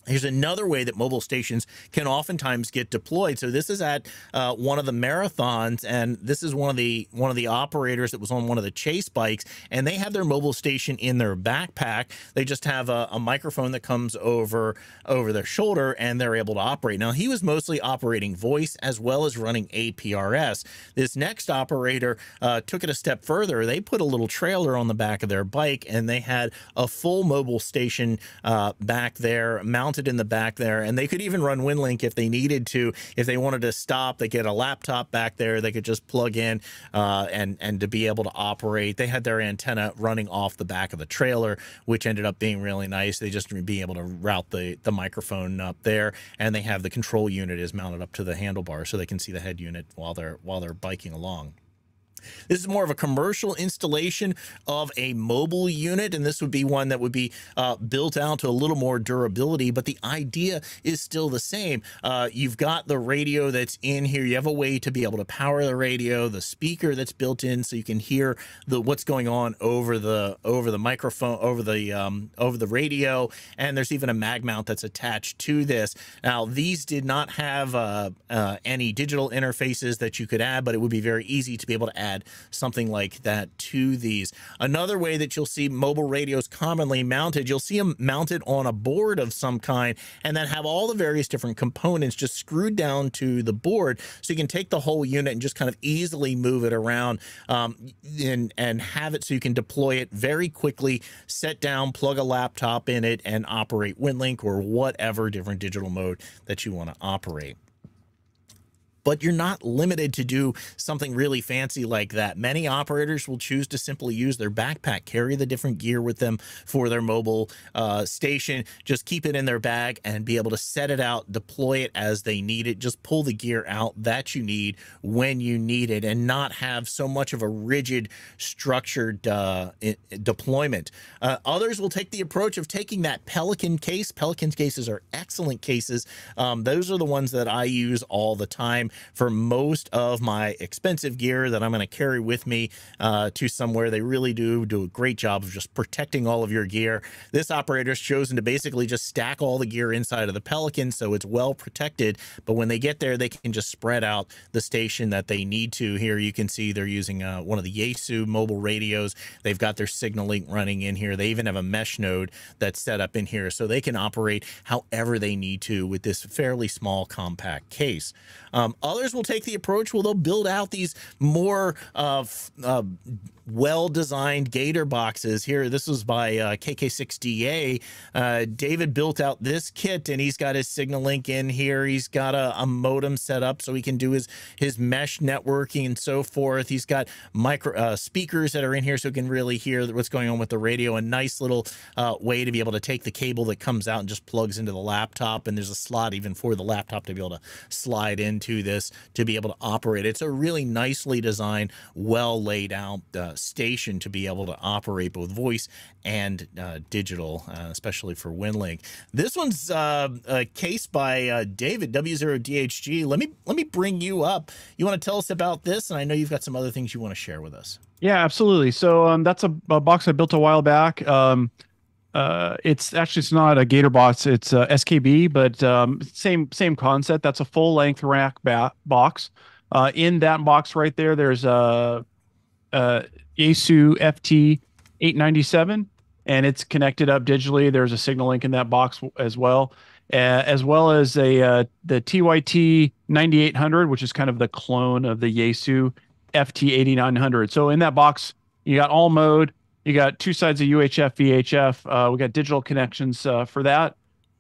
Here's another way that mobile stations can oftentimes get deployed. So this is at uh, one of the marathons, and this is one of the one of the operators that was on one of the chase bikes, and they have their mobile station in their backpack. They just have a, a microphone that comes over over their shoulder, and they're able to operate. Now he was mostly operating voice as well as running APRS. This next operator uh, took it a step further. They put a little trailer on the back of their bike, and they had a full mobile station uh, back there mounted mounted in the back there, and they could even run WinLink if they needed to. If they wanted to stop, they get a laptop back there. They could just plug in uh, and and to be able to operate. They had their antenna running off the back of the trailer, which ended up being really nice. They just be able to route the the microphone up there, and they have the control unit is mounted up to the handlebar, so they can see the head unit while they're while they're biking along. This is more of a commercial installation of a mobile unit, and this would be one that would be uh, built out to a little more durability, but the idea is still the same. Uh, you've got the radio that's in here. You have a way to be able to power the radio, the speaker that's built in, so you can hear the what's going on over the over the microphone, over the um, over the radio, and there's even a mag mount that's attached to this. Now, these did not have uh, uh any digital interfaces that you could add, but it would be very easy to be able to add add something like that to these. Another way that you'll see mobile radios commonly mounted, you'll see them mounted on a board of some kind and then have all the various different components just screwed down to the board so you can take the whole unit and just kind of easily move it around um, and, and have it so you can deploy it very quickly, set down, plug a laptop in it, and operate WinLink or whatever different digital mode that you want to operate but you're not limited to do something really fancy like that. Many operators will choose to simply use their backpack, carry the different gear with them for their mobile uh, station, just keep it in their bag and be able to set it out, deploy it as they need it, just pull the gear out that you need when you need it and not have so much of a rigid, structured uh, deployment. Uh, others will take the approach of taking that Pelican case. Pelican cases are excellent cases. Um, those are the ones that I use all the time for most of my expensive gear that I'm going to carry with me uh, to somewhere. They really do do a great job of just protecting all of your gear. This operator's chosen to basically just stack all the gear inside of the Pelican so it's well protected. But when they get there, they can just spread out the station that they need to. Here you can see they're using uh, one of the Yaesu mobile radios. They've got their SignaLink running in here. They even have a mesh node that's set up in here so they can operate however they need to with this fairly small compact case. Um, others will take the approach where they'll build out these more uh, uh, well-designed gator boxes. Here this was by uh, kk6da uh, david built out this kit and he's got his SignaLink in here. He's got a, a, modem set up so he can do his his mesh networking and so forth. He's got micro uh, speakers that are in here so he can really hear what's going on with the radio. A nice little uh, way to be able to take the cable that comes out and just plugs into the laptop. And there's a slot even for the laptop to be able to slide into this to be able to operate it's a really nicely designed well laid out uh, station to be able to operate both voice and uh, digital, uh, especially for WinLink. This one's uh, a case by uh, David W0DHG. Let me let me bring you up. You want to tell us about this, and I know you've got some other things you want to share with us. Yeah, absolutely. So um, that's a, a, box I built a while back. Um, uh, it's actually it's not a Gator box. It's a SKB, but um, same same concept. That's a full length rack ba- box. Uh, in that box right there, there's a, a Yaesu FT 897, and it's connected up digitally. There's a SignaLink in that box as well, uh, as well as a uh, the TYT 9800, which is kind of the clone of the Yaesu FT 8900. So in that box, you got all mode, you got two sides of UHF VHF. Uh, we got digital connections uh, for that.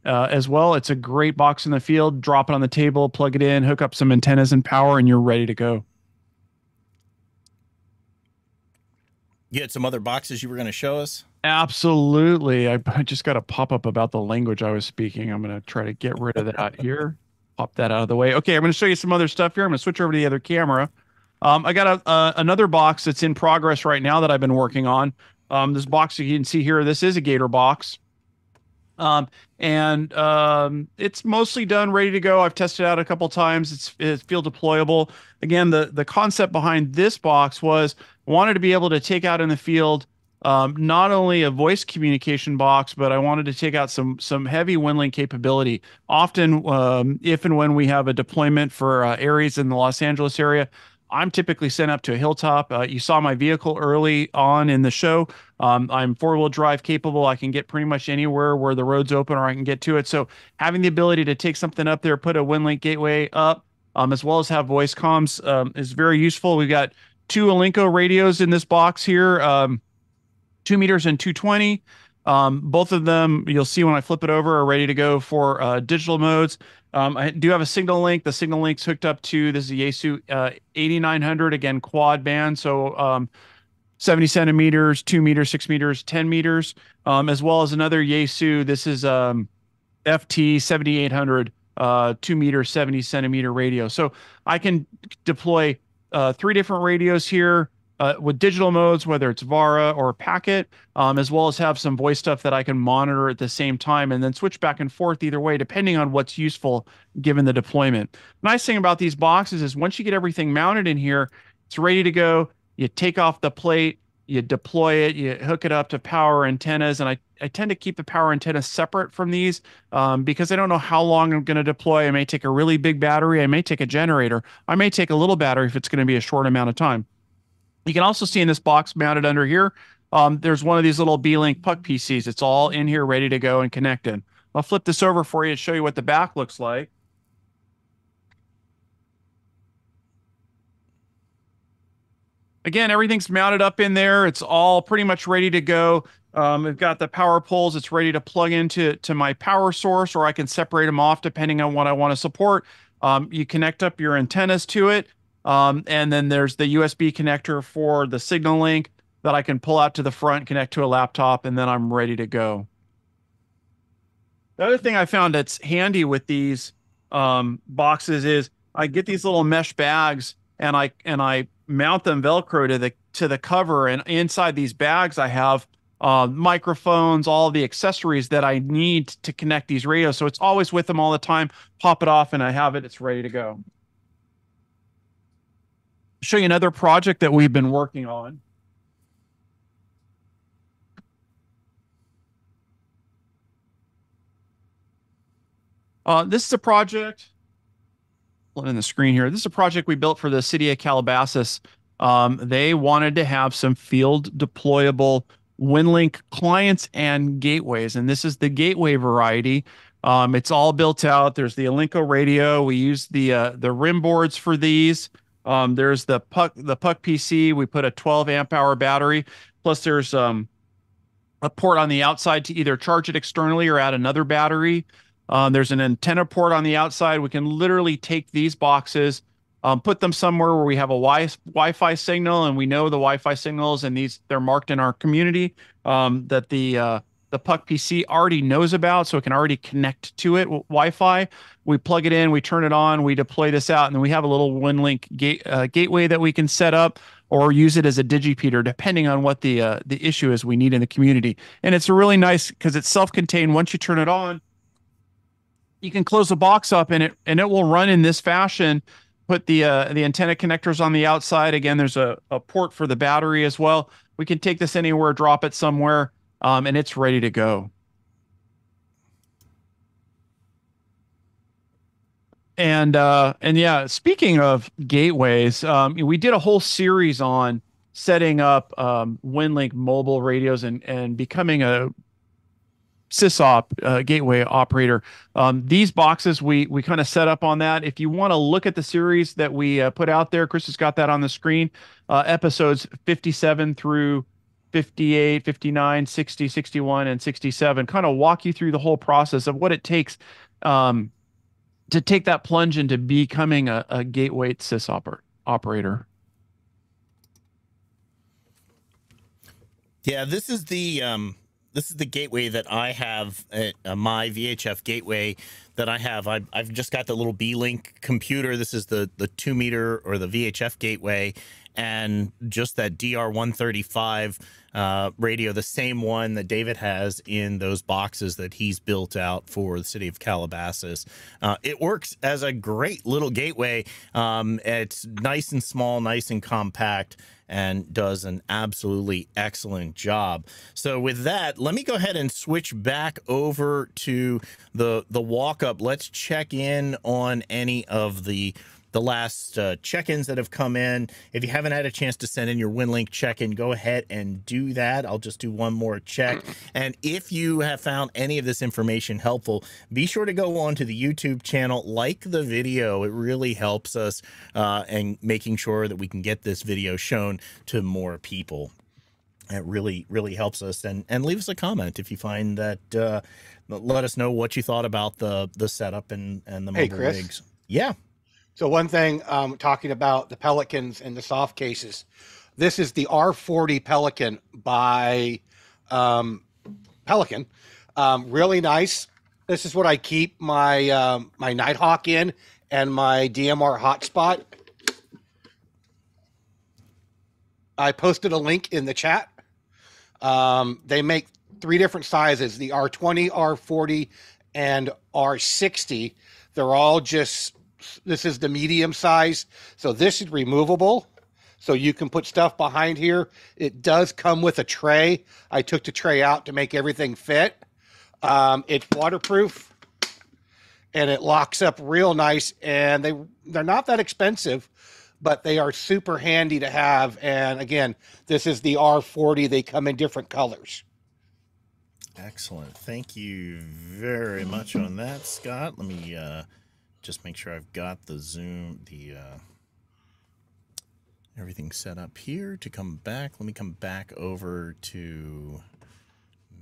Uh, as well, it's a great box in the field. Drop it on the table, plug it in, hook up some antennas and power, and you're ready to go. You had some other boxes you were going to show us? Absolutely. I, I just got a pop up about the language I was speaking. I'm going to try to get rid of that here. Pop that out of the way. Okay, I'm going to show you some other stuff here. I'm going to switch over to the other camera. Um, I got a, uh, another box that's in progress right now that I've been working on. Um, this box you can see here, this is a Gator box. Um, and um, it's mostly done, ready to go. I've tested out a couple times. It's, it's field deployable. Again, the the concept behind this box was wanted to be able to take out in the field um, not only a voice communication box, but I wanted to take out some some heavy WinLink capability. Often, um, if and when we have a deployment for uh, areas in the Los Angeles area, I'm typically sent up to a hilltop. Uh, you saw my vehicle early on in the show. Um, I'm four wheel drive capable. I can get pretty much anywhere where the road's open or I can get to it. So having the ability to take something up there, put a WinLink gateway up, um, as well as have voice comms um, is very useful. We've got two Alinco radios in this box here. Um, two meters and 220. Um, both of them, you'll see when I flip it over, are ready to go for uh, digital modes. Um, I do have a SignaLink. The SignaLink's hooked up to this is a Yaesu uh, 8900, again, quad band. So um, 70 centimeters, 2 meters, 6 meters, 10 meters, um, as well as another Yaesu. This is um, FT 7800, uh, 2 meter, 70 centimeter radio. So I can deploy uh, three different radios here uh, with digital modes, whether it's VARA or Packet, um, as well as have some voice stuff that I can monitor at the same time and then switch back and forth either way, depending on what's useful given the deployment. Nice thing about these boxes is once you get everything mounted in here, it's ready to go. You take off the plate, you deploy it, you hook it up to power antennas. And I, I tend to keep the power antennas separate from these um, because I don't know how long I'm going to deploy. I may take a really big battery. I may take a generator. I may take a little battery if it's going to be a short amount of time. You can also see in this box mounted under here, um, there's one of these little Beelink puck PCs. It's all in here ready to go and connected. I'll flip this over for you and show you what the back looks like. Again, everything's mounted up in there. It's all pretty much ready to go. Um, we've got the power poles. It's ready to plug into to my power source, or I can separate them off depending on what I want to support. Um, you connect up your antennas to it. Um, and then there's the USB connector for the SignaLink that I can pull out to the front, connect to a laptop, and then I'm ready to go. The other thing I found that's handy with these um, boxes is I get these little mesh bags and I and I mount them Velcro to the to the cover, and inside these bags I have uh, microphones, all the accessories that I need to connect these radios. So it's always with them all the time. Pop it off, and I have it. It's ready to go show you another project that we've been working on. Uh, this is a project. In the screen here. This is a project we built for the city of Calabasas. Um, they wanted to have some field deployable WinLink clients and gateways, and this is the gateway variety. Um, it's all built out. There's the Alinco radio. We use the uh, the rim boards for these. Um, there's the puck the puck PC. We put a 12 amp hour battery. Plus, there's um, a port on the outside to either charge it externally or add another battery. Um, there's an antenna port on the outside. We can literally take these boxes, um, put them somewhere where we have a wi- Wi-Fi signal, and we know the Wi-Fi signals, and these they're marked in our community um, that the uh, the Puck PC already knows about, so it can already connect to it Wi-Fi. We plug it in, we turn it on, we deploy this out, and then we have a little WinLink uh, gateway that we can set up or use it as a digipeater, depending on what the uh, the issue is we need in the community. And it's really nice because it's self-contained. Once you turn it on, you can close the box up, and it and it will run in this fashion. Put the uh, the antenna connectors on the outside. Again, there's a, a port for the battery as well. We can take this anywhere, drop it somewhere um, and it's ready to go. And uh, and yeah, speaking of gateways, um, we did a whole series on setting up um, WinLink mobile radios and and becoming a sysop uh, gateway operator. Um, these boxes we we kind of set up on that. If you want to look at the series that we uh, put out there, Chris has got that on the screen. Uh, episodes 57 through 58, 59, 60, 61, and 67, kind of walk you through the whole process of what it takes um, to take that plunge into becoming a, a gateway sys oper- operator. Yeah, this is the um, this is the gateway that I have, uh, my VHF gateway that I have. I, have just got the little Beelink computer. This is the the two meter or the VHF gateway, and just that DR135 uh, radio, the same one that David has in those boxes that he's built out for the city of Calabasas. Uh, it works as a great little gateway. Um, it's nice and small, nice and compact and does an absolutely excellent job. So with that, let me go ahead and switch back over to the the walk up. Let's check in on any of the the last uh, check-ins that have come in. If you haven't had a chance to send in your WinLink check-in, go ahead and do that. I'll just do one more check. And if you have found any of this information helpful, be sure to go on to the YouTube channel, like the video. It really helps us uh, and making sure that we can get this video shown to more people. It really, really helps us. And and leave us a comment if you find that. Uh, let us know what you thought about the the setup and and the Hey, mobile Chris. rigs. Yeah. So one thing, um, talking about the Pelicans and the soft cases, this is the R40 Pelican by um, Pelican. Um, really nice. This is what I keep my um, my Nighthawk in and my DMR hotspot. I posted a link in the chat. Um, they make three different sizes: the R20, R40, and R60. They're all just this is the medium size. So this is removable. So you can put stuff behind here. It does come with a tray. I took the tray out to make everything fit. Um, it's waterproof and it locks up real nice. And they they're not that expensive, but they are super handy to have. And again, this is the R40. They come in different colors. Excellent. Thank you very much on that, Scott. Let me uh, just make sure I've got the Zoom, the uh, everything set up here to come back. Let me come back over to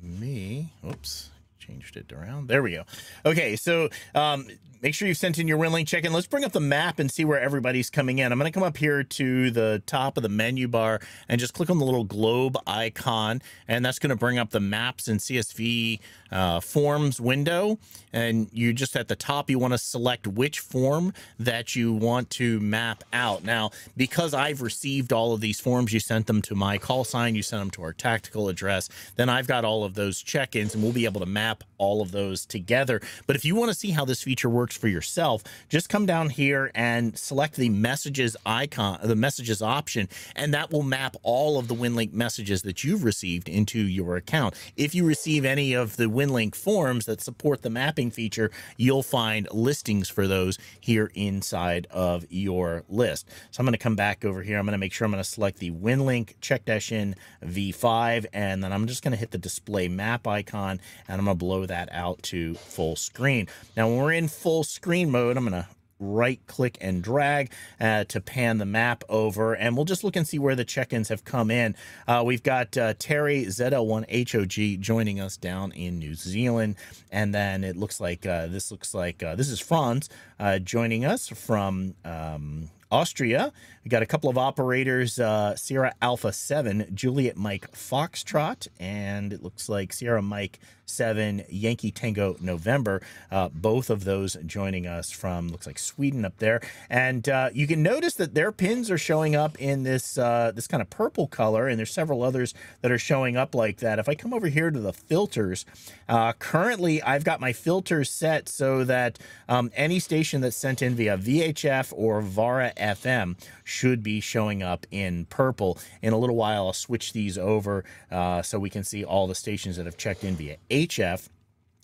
me. Oops, changed it around. There we go. Okay, so um, make sure you've sent in your WinLink check-in. Let's bring up the map and see where everybody's coming in. I'm going to come up here to the top of the menu bar and just click on the little globe icon, and that's going to bring up the maps and CSV uh, forms window. And you just at the top, you want to select which form that you want to map out. Now, because I've received all of these forms, you sent them to my call sign, you sent them to our tactical address, then I've got all of those check-ins and we'll be able to map all of those together. But if you want to see how this feature works for yourself, just come down here and select the messages icon, the messages option, and that will map all of the WinLink messages that you've received into your account. If you receive any of the WinLink forms that support the mapping feature, you'll find listings for those here inside of your list. So I'm going to come back over here. I'm going to make sure I'm going to select the WinLink check dash in V5, and then I'm just going to hit the display map icon, and I'm going to blow that out to full screen. Now, when we're in full screen mode, I'm going to right click and drag uh, to pan the map over and we'll just look and see where the check-ins have come in uh, we've got uh, terry zl1hog joining us down in new zealand and then it looks like uh, this looks like uh, this is franz uh, joining us from um, Austria. We got a couple of operators, uh, Sierra Alpha 7, Juliet Mike Foxtrot, and it looks like Sierra Mike 7, Yankee Tango November. Uh, both of those joining us from, looks like Sweden up there. And uh, you can notice that their pins are showing up in this, uh, this kind of purple color, and there's several others that are showing up like that. If I come over here to the filters, uh, currently I've got my filters set so that um, any station that's sent in via VHF or VARA FM should be showing up in purple. In a little while, I'll switch these over uh, so we can see all the stations that have checked in via HF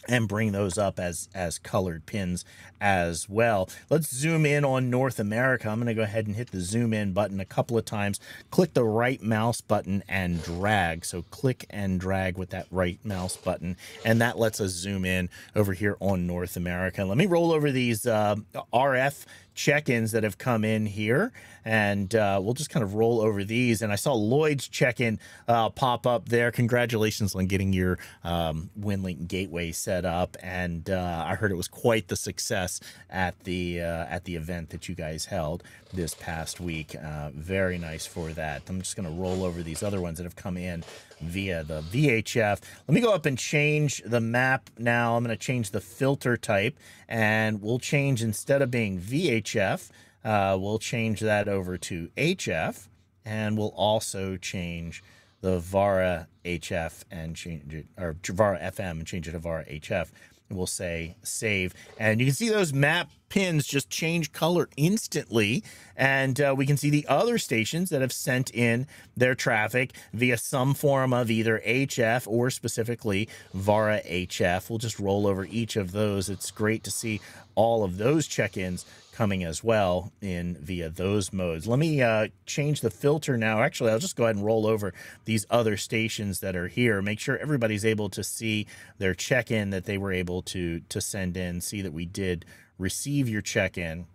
and bring those up as as colored pins as well. Let's zoom in on North America. I'm going to go ahead and hit the zoom in button a couple of times. Click the right mouse button and drag. So click and drag with that right mouse button and that lets us zoom in over here on North America. Let me roll over these uh, RF check-ins that have come in here and uh, we'll just kind of roll over these. And i saw lloyd's check-in uh, pop up there. Congratulations on getting your um, winlink gateway set up and uh, i heard it was quite the success at the uh, at the event that you guys held this past week. Uh, very nice for that. I'm just going to roll over these other ones that have come in via the VHF. Let me go up and change the map now. I'm going to change the filter type and we'll change instead of being VHF, uh, we'll change that over to HF and we'll also change the VARA HF and change it, or VARA FM and change it to VARA HF we'll say save. And you can see those map pins just change color instantly. And uh, we can see the other stations that have sent in their traffic via some form of either HF or specifically VARA HF. We'll just roll over each of those. It's great to see all of those check-ins coming as well in via those modes. Let me uh, change the filter now. Actually, I'll just go ahead and roll over these other stations that are here. Make sure everybody's able to see their check-in that they were able to to send in. See that we did receive your check-in.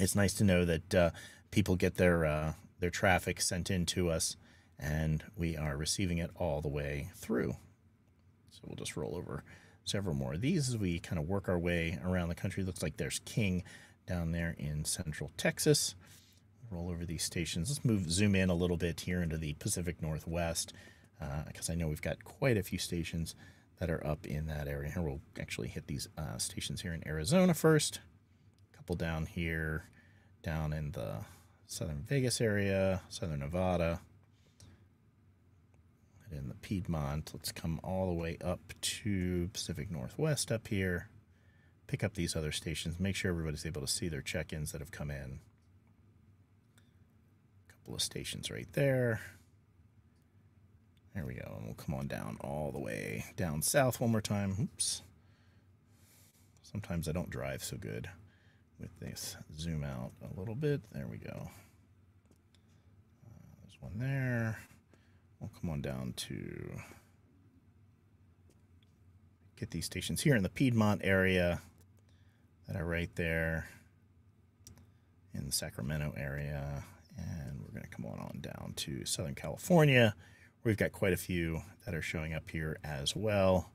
It's nice to know that uh, people get their uh, their traffic sent in to us, and we are receiving it all the way through. So we'll just roll over several more of these as we kind of work our way around the country. Looks like there's King down there in central Texas. Roll over these stations. Let's move, zoom in a little bit here into the Pacific Northwest, because uh, I know we've got quite a few stations that are up in that area. Here we'll actually hit these uh, stations here in Arizona first. A couple down here, down in the southern Vegas area, southern Nevada, and in the Piedmont. Let's come all the way up to Pacific Northwest up here pick up these other stations, make sure everybody's able to see their check-ins that have come in. A couple of stations right there. There we go. And we'll come on down all the way down south one more time. Oops. Sometimes I don't drive so good with this. Zoom out a little bit. There we go. Uh, there's one there. We'll come on down to get these stations here in the Piedmont area that are right there in the Sacramento area. And we're going to come on, on down to Southern California. We've got quite a few that are showing up here as well.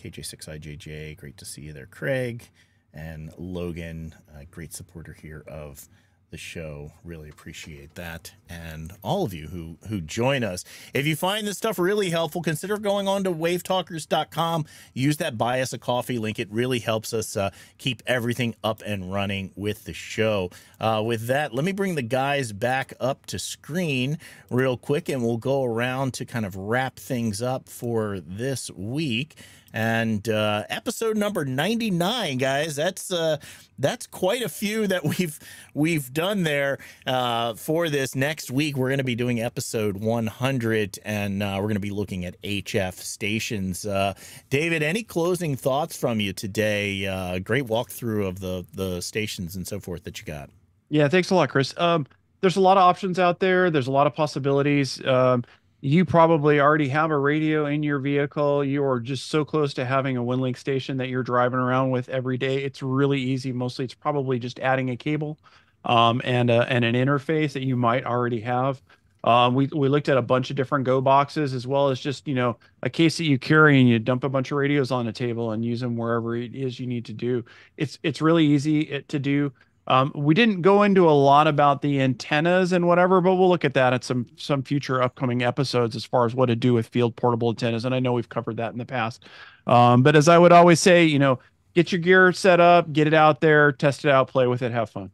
KJ6IJJ, great to see you there, Craig. And Logan, a great supporter here of the show. Really appreciate that. And all of you who who join us. If you find this stuff really helpful, consider going on to wavetalkers.com. Use that buy us a coffee link. It really helps us uh, keep everything up and running with the show. Uh, with that, let me bring the guys back up to screen real quick and we'll go around to kind of wrap things up for this week and uh, episode number 99 guys. That's uh, that's quite a few that we've we've done there uh, for this next week. We're going to be doing episode 100 and uh, we're going to be looking at hf stations. Uh, david any closing thoughts from you today? Uh, great walkthrough of the the stations and so forth that you got. Yeah thanks a lot chris. Um, there's a lot of options out there. There's a lot of possibilities. Um, you probably already have a radio in your vehicle. You are just so close to having a WinLink station that you're driving around with every day. It's really easy. Mostly, it's probably just adding a cable um, and a, and an interface that you might already have. Um, we we looked at a bunch of different Go boxes as well as just you know a case that you carry and you dump a bunch of radios on a table and use them wherever it is you need to do. It's it's really easy to do. Um, we didn't go into a lot about the antennas and whatever, but we'll look at that at some some future upcoming episodes as far as what to do with field portable antennas. And I know we've covered that in the past. Um, but as I would always say, you know, get your gear set up, get it out there, test it out, play with it, have fun.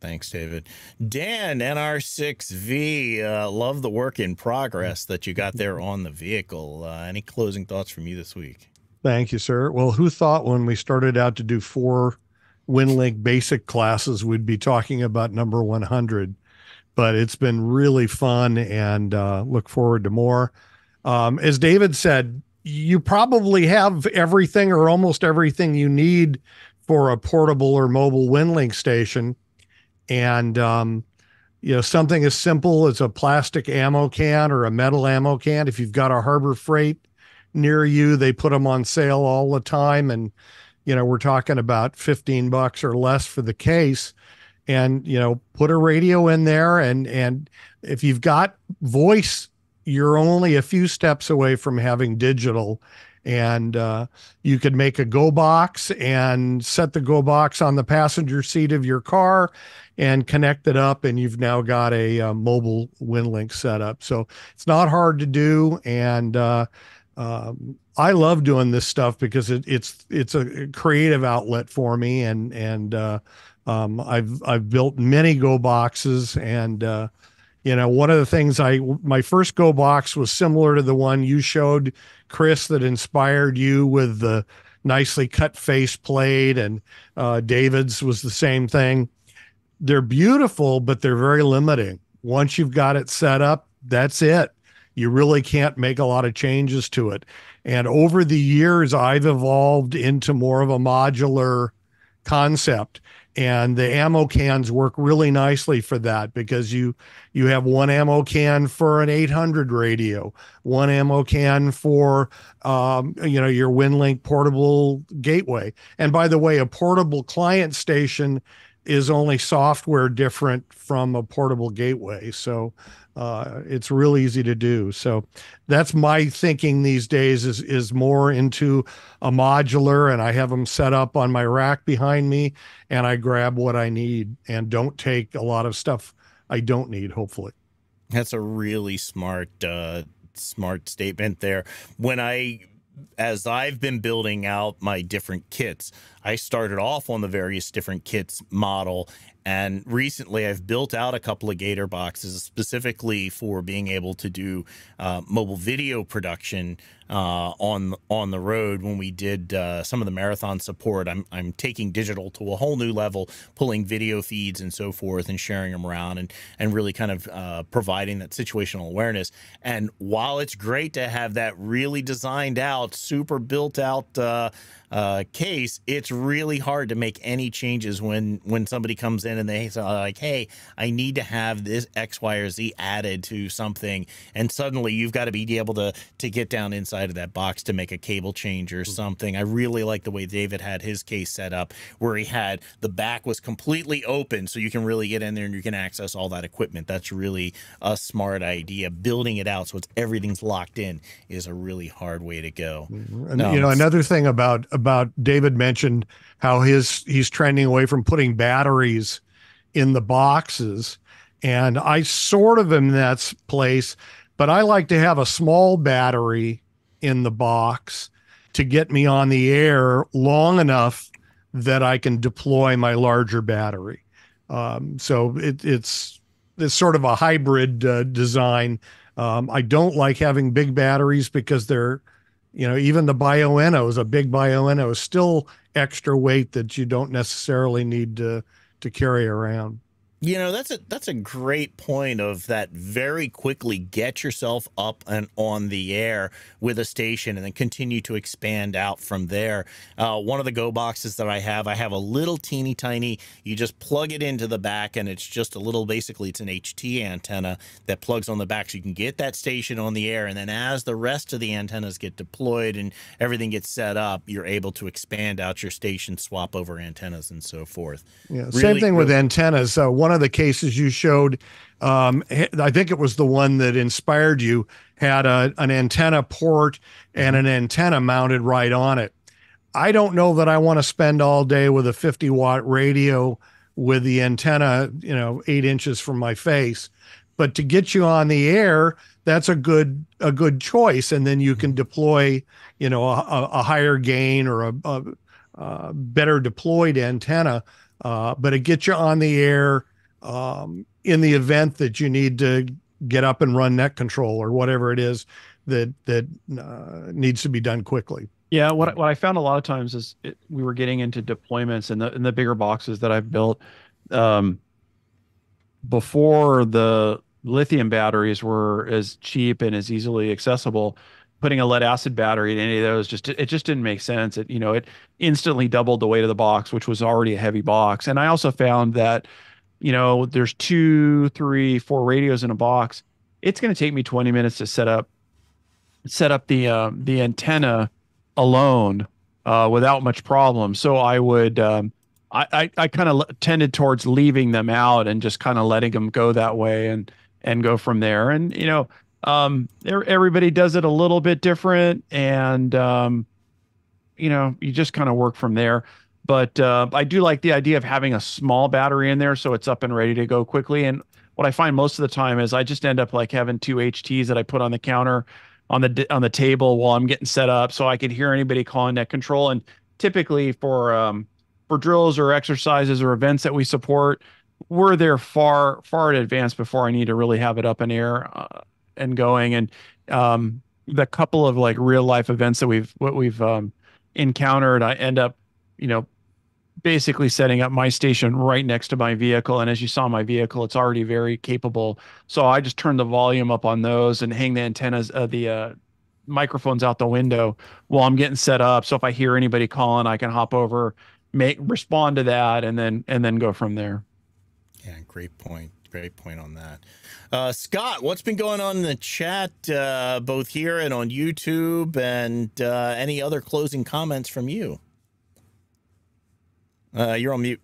Thanks, David. Dan, NR6V, uh, love the work in progress that you got there on the vehicle. Uh, any closing thoughts from you this week? Thank you, sir. Well, who thought when we started out to do four WinLink basic classes, we'd be talking about number 100. But it's been really fun and uh, look forward to more. Um, as David said, you probably have everything or almost everything you need for a portable or mobile WinLink station. And, um, you know, something as simple as a plastic ammo can or a metal ammo can. If you've got a Harbor Freight near you, they put them on sale all the time. And you know, we're talking about 15 bucks or less for the case. And, you know, put a radio in there and and if you've got voice, you're only a few steps away from having digital. And uh, you could make a go box and set the go box on the passenger seat of your car and connect it up and you've now got a, a uh, mobile winlink setup so it's not hard to do. And uh, um, I love doing this stuff because it, it's it's a creative outlet for me, and and uh, um, I've I've built many Go boxes, and uh, You know, one of the things I my first Go box was similar to the one you showed, Chris, that inspired you with the nicely cut face plate, and uh, David's was the same thing. They're beautiful, but they're very limiting. Once you've got it set up, that's it. You really can't make a lot of changes to it. And over the years, I've evolved into more of a modular concept. And the ammo cans work really nicely for that because you you have one ammo can for an 800 radio one ammo can for um, you know your winlink portable gateway. And by the way a portable client station is only software different from a portable gateway. So uh, it's real easy to do. So that's my thinking these days is is more into a modular, and I have them set up on my rack behind me, and I grab what I need and don't take a lot of stuff I don't need. Hopefully, that's a really smart uh, smart statement there. When I as I've been building out my different kits, I started off on the various different kits model and recently, I've built out a couple of Gator boxes specifically for being able to do uh, mobile video production uh, on on the road. When we did uh, some of the marathon support, I'm I'm taking digital to a whole new level, pulling video feeds and so forth, and sharing them around, and and really kind of uh, providing that situational awareness. And while it's great to have that really designed out, super built out uh, case, it's really hard to make any changes when when somebody comes in and they say like, "Hey, I need to have this X, Y, or Z added to something," and suddenly you've got to be able to to get down inside of that box to make a cable change or mm. something. I really like the way David had his case set up, where he had the back was completely open, so you can really get in there and you can access all that equipment. That's really a smart idea. Building it out so it's everything's locked in is a really hard way to go. Mm-hmm. And no, you know, another thing about about David mentioned how his he's trending away from putting batteries in the boxes. And I sort of am in that place, but I like to have a small battery in the box to get me on the air long enough that I can deploy my larger battery. Um, so it, it's it's sort of a hybrid uh, design. Um, I don't like having big batteries because they're you know, even the Bioennos, a big Bioenno is still extra weight that you don't necessarily need to to carry around. You know, that's a that's a great point of that very quickly get yourself up and on the air with a station and then continue to expand out from there. Uh, one of the go boxes that I have, I have a little teeny tiny, you just plug it into the back and it's just a little basically it's an HT antenna that plugs on the back so you can get that station on the air and then as the rest of the antennas get deployed and everything gets set up, you're able to expand out your station, swap over antennas and so forth. Yeah, really, same thing really, with antennas. Uh, one one of the cases you showed, um, I think it was the one that inspired you, had a, an antenna port and an antenna mounted right on it. I don't know that I want to spend all day with a 50 watt radio with the antenna, you know, eight inches from my face. But to get you on the air, that's a good a good choice, and then you can deploy, you know, a, a higher gain or a, a, a better deployed antenna. Uh, but it gets you on the air um, in the event that you need to get up and run net control or whatever it is that that uh, needs to be done quickly. Yeah, what what I found a lot of times is it, we were getting into deployments in the in the bigger boxes that I've built. Um, before the lithium batteries were as cheap and as easily accessible, putting a lead acid battery in any of those just it just didn't make sense. It you know it instantly doubled the weight of the box, which was already a heavy box. And I also found that you know, there's two, three, four radios in a box. It's going to take me 20 minutes to set up set up the uh, the antenna alone uh, without much problem. So I would um, I I, I kind of tended towards leaving them out and just kind of letting them go that way and and go from there. And you know, um, everybody does it a little bit different, and um, you know, you just kind of work from there. But uh, I do like the idea of having a small battery in there so it's up and ready to go quickly. And what I find most of the time is I just end up like having two HTs that I put on the counter on the on the table while I'm getting set up, so I could hear anybody calling net control. And typically for um, for drills or exercises or events that we support, we're there far far in advance before I need to really have it up in air uh, and going. And um, the couple of like real life events that we've what we've um, encountered, I end up, you know, basically setting up my station right next to my vehicle. And as you saw my vehicle, it's already very capable. So I just turn the volume up on those and hang the antennas, uh, the uh, microphones out the window while I'm getting set up. So if I hear anybody calling, I can hop over, make respond to that, and then and then go from there. Yeah, great point. Great point on that. Uh, Scott, what's been going on in the chat, uh, both here and on YouTube, and uh, any other closing comments from you? Uh, you're on mute.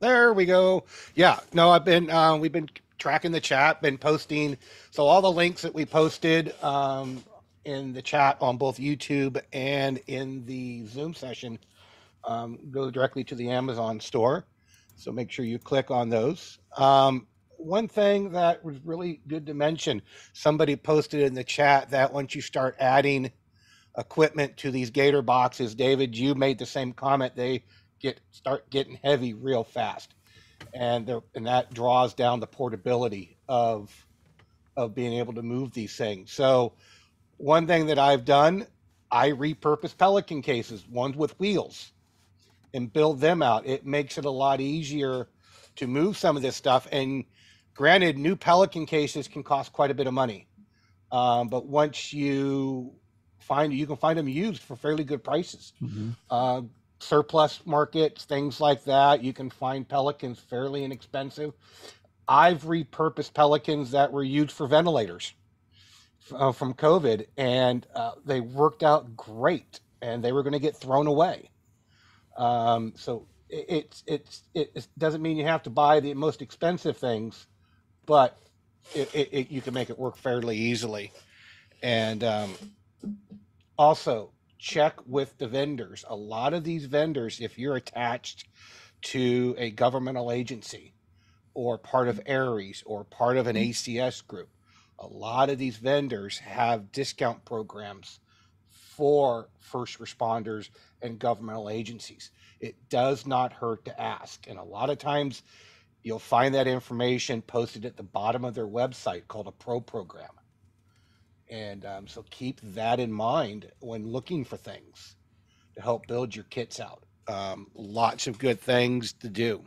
There we go. Yeah, no, I've been uh, we've been tracking the chat, been posting. So all the links that we posted um, in the chat on both YouTube and in the Zoom session um, go directly to the Amazon store. So make sure you click on those. Um, one thing that was really good to mention, somebody posted in the chat that once you start adding equipment to these gator boxes. David you made the same comment. They get start getting heavy real fast. And and that draws down the portability of of being able to move these things. So one thing that i've done i repurpose pelican cases ones with wheels and build them out. It makes it a lot easier to move some of this stuff. And granted new pelican cases can cost quite a bit of money. Um, but once you find you can find them used for fairly good prices. Mm-hmm. Uh, surplus markets, things like that. You can find pelicans fairly inexpensive. I've repurposed pelicans that were used for ventilators uh, from COVID, and uh, they worked out great. And they were going to get thrown away. Um, so it, it's it, it doesn't mean you have to buy the most expensive things, but it, it, you can make it work fairly easily. And um, also, check with the vendors. A lot of these vendors, if you're attached to a governmental agency or part of ARES or part of an mm-hmm. ACS group, a lot of these vendors have discount programs for first responders and governmental agencies. It does not hurt to ask. And a lot of times you'll find that information posted at the bottom of their website called a pro program. And um, so keep that in mind when looking for things to help build your kits out. Um, lots of good things to do.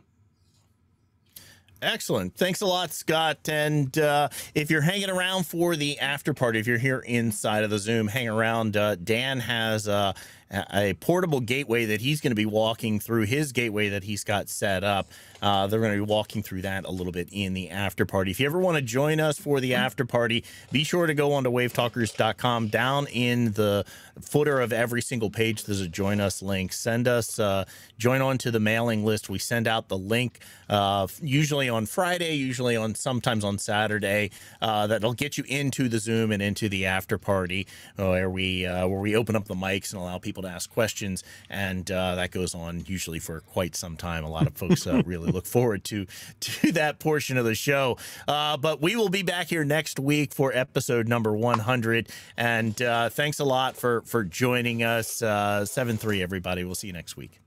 Excellent. Thanks a lot, Scott. And uh, if you're hanging around for the after party, if you're here inside of the Zoom, hang around. Uh, Dan has uh, a portable gateway that he's going to be walking through his gateway that he's got set up. Uh, they're going to be walking through that a little bit in the after party. If you ever want to join us for the after party, be sure to go on to wavetalkers.com. Down in the footer of every single page, there's a join us link. Send us, uh, join on to the mailing list. We send out the link uh, usually on Friday, usually on sometimes on Saturday. Uh, that'll get you into the Zoom and into the after party where we uh, where we open up the mics and allow people to ask questions, and uh, that goes on usually for quite some time. A lot of folks really look forward to to that portion of the show. Uh, but we will be back here next week for episode number 100. And uh, thanks a lot for for joining us. Uh, seven three, everybody. We'll see you next week.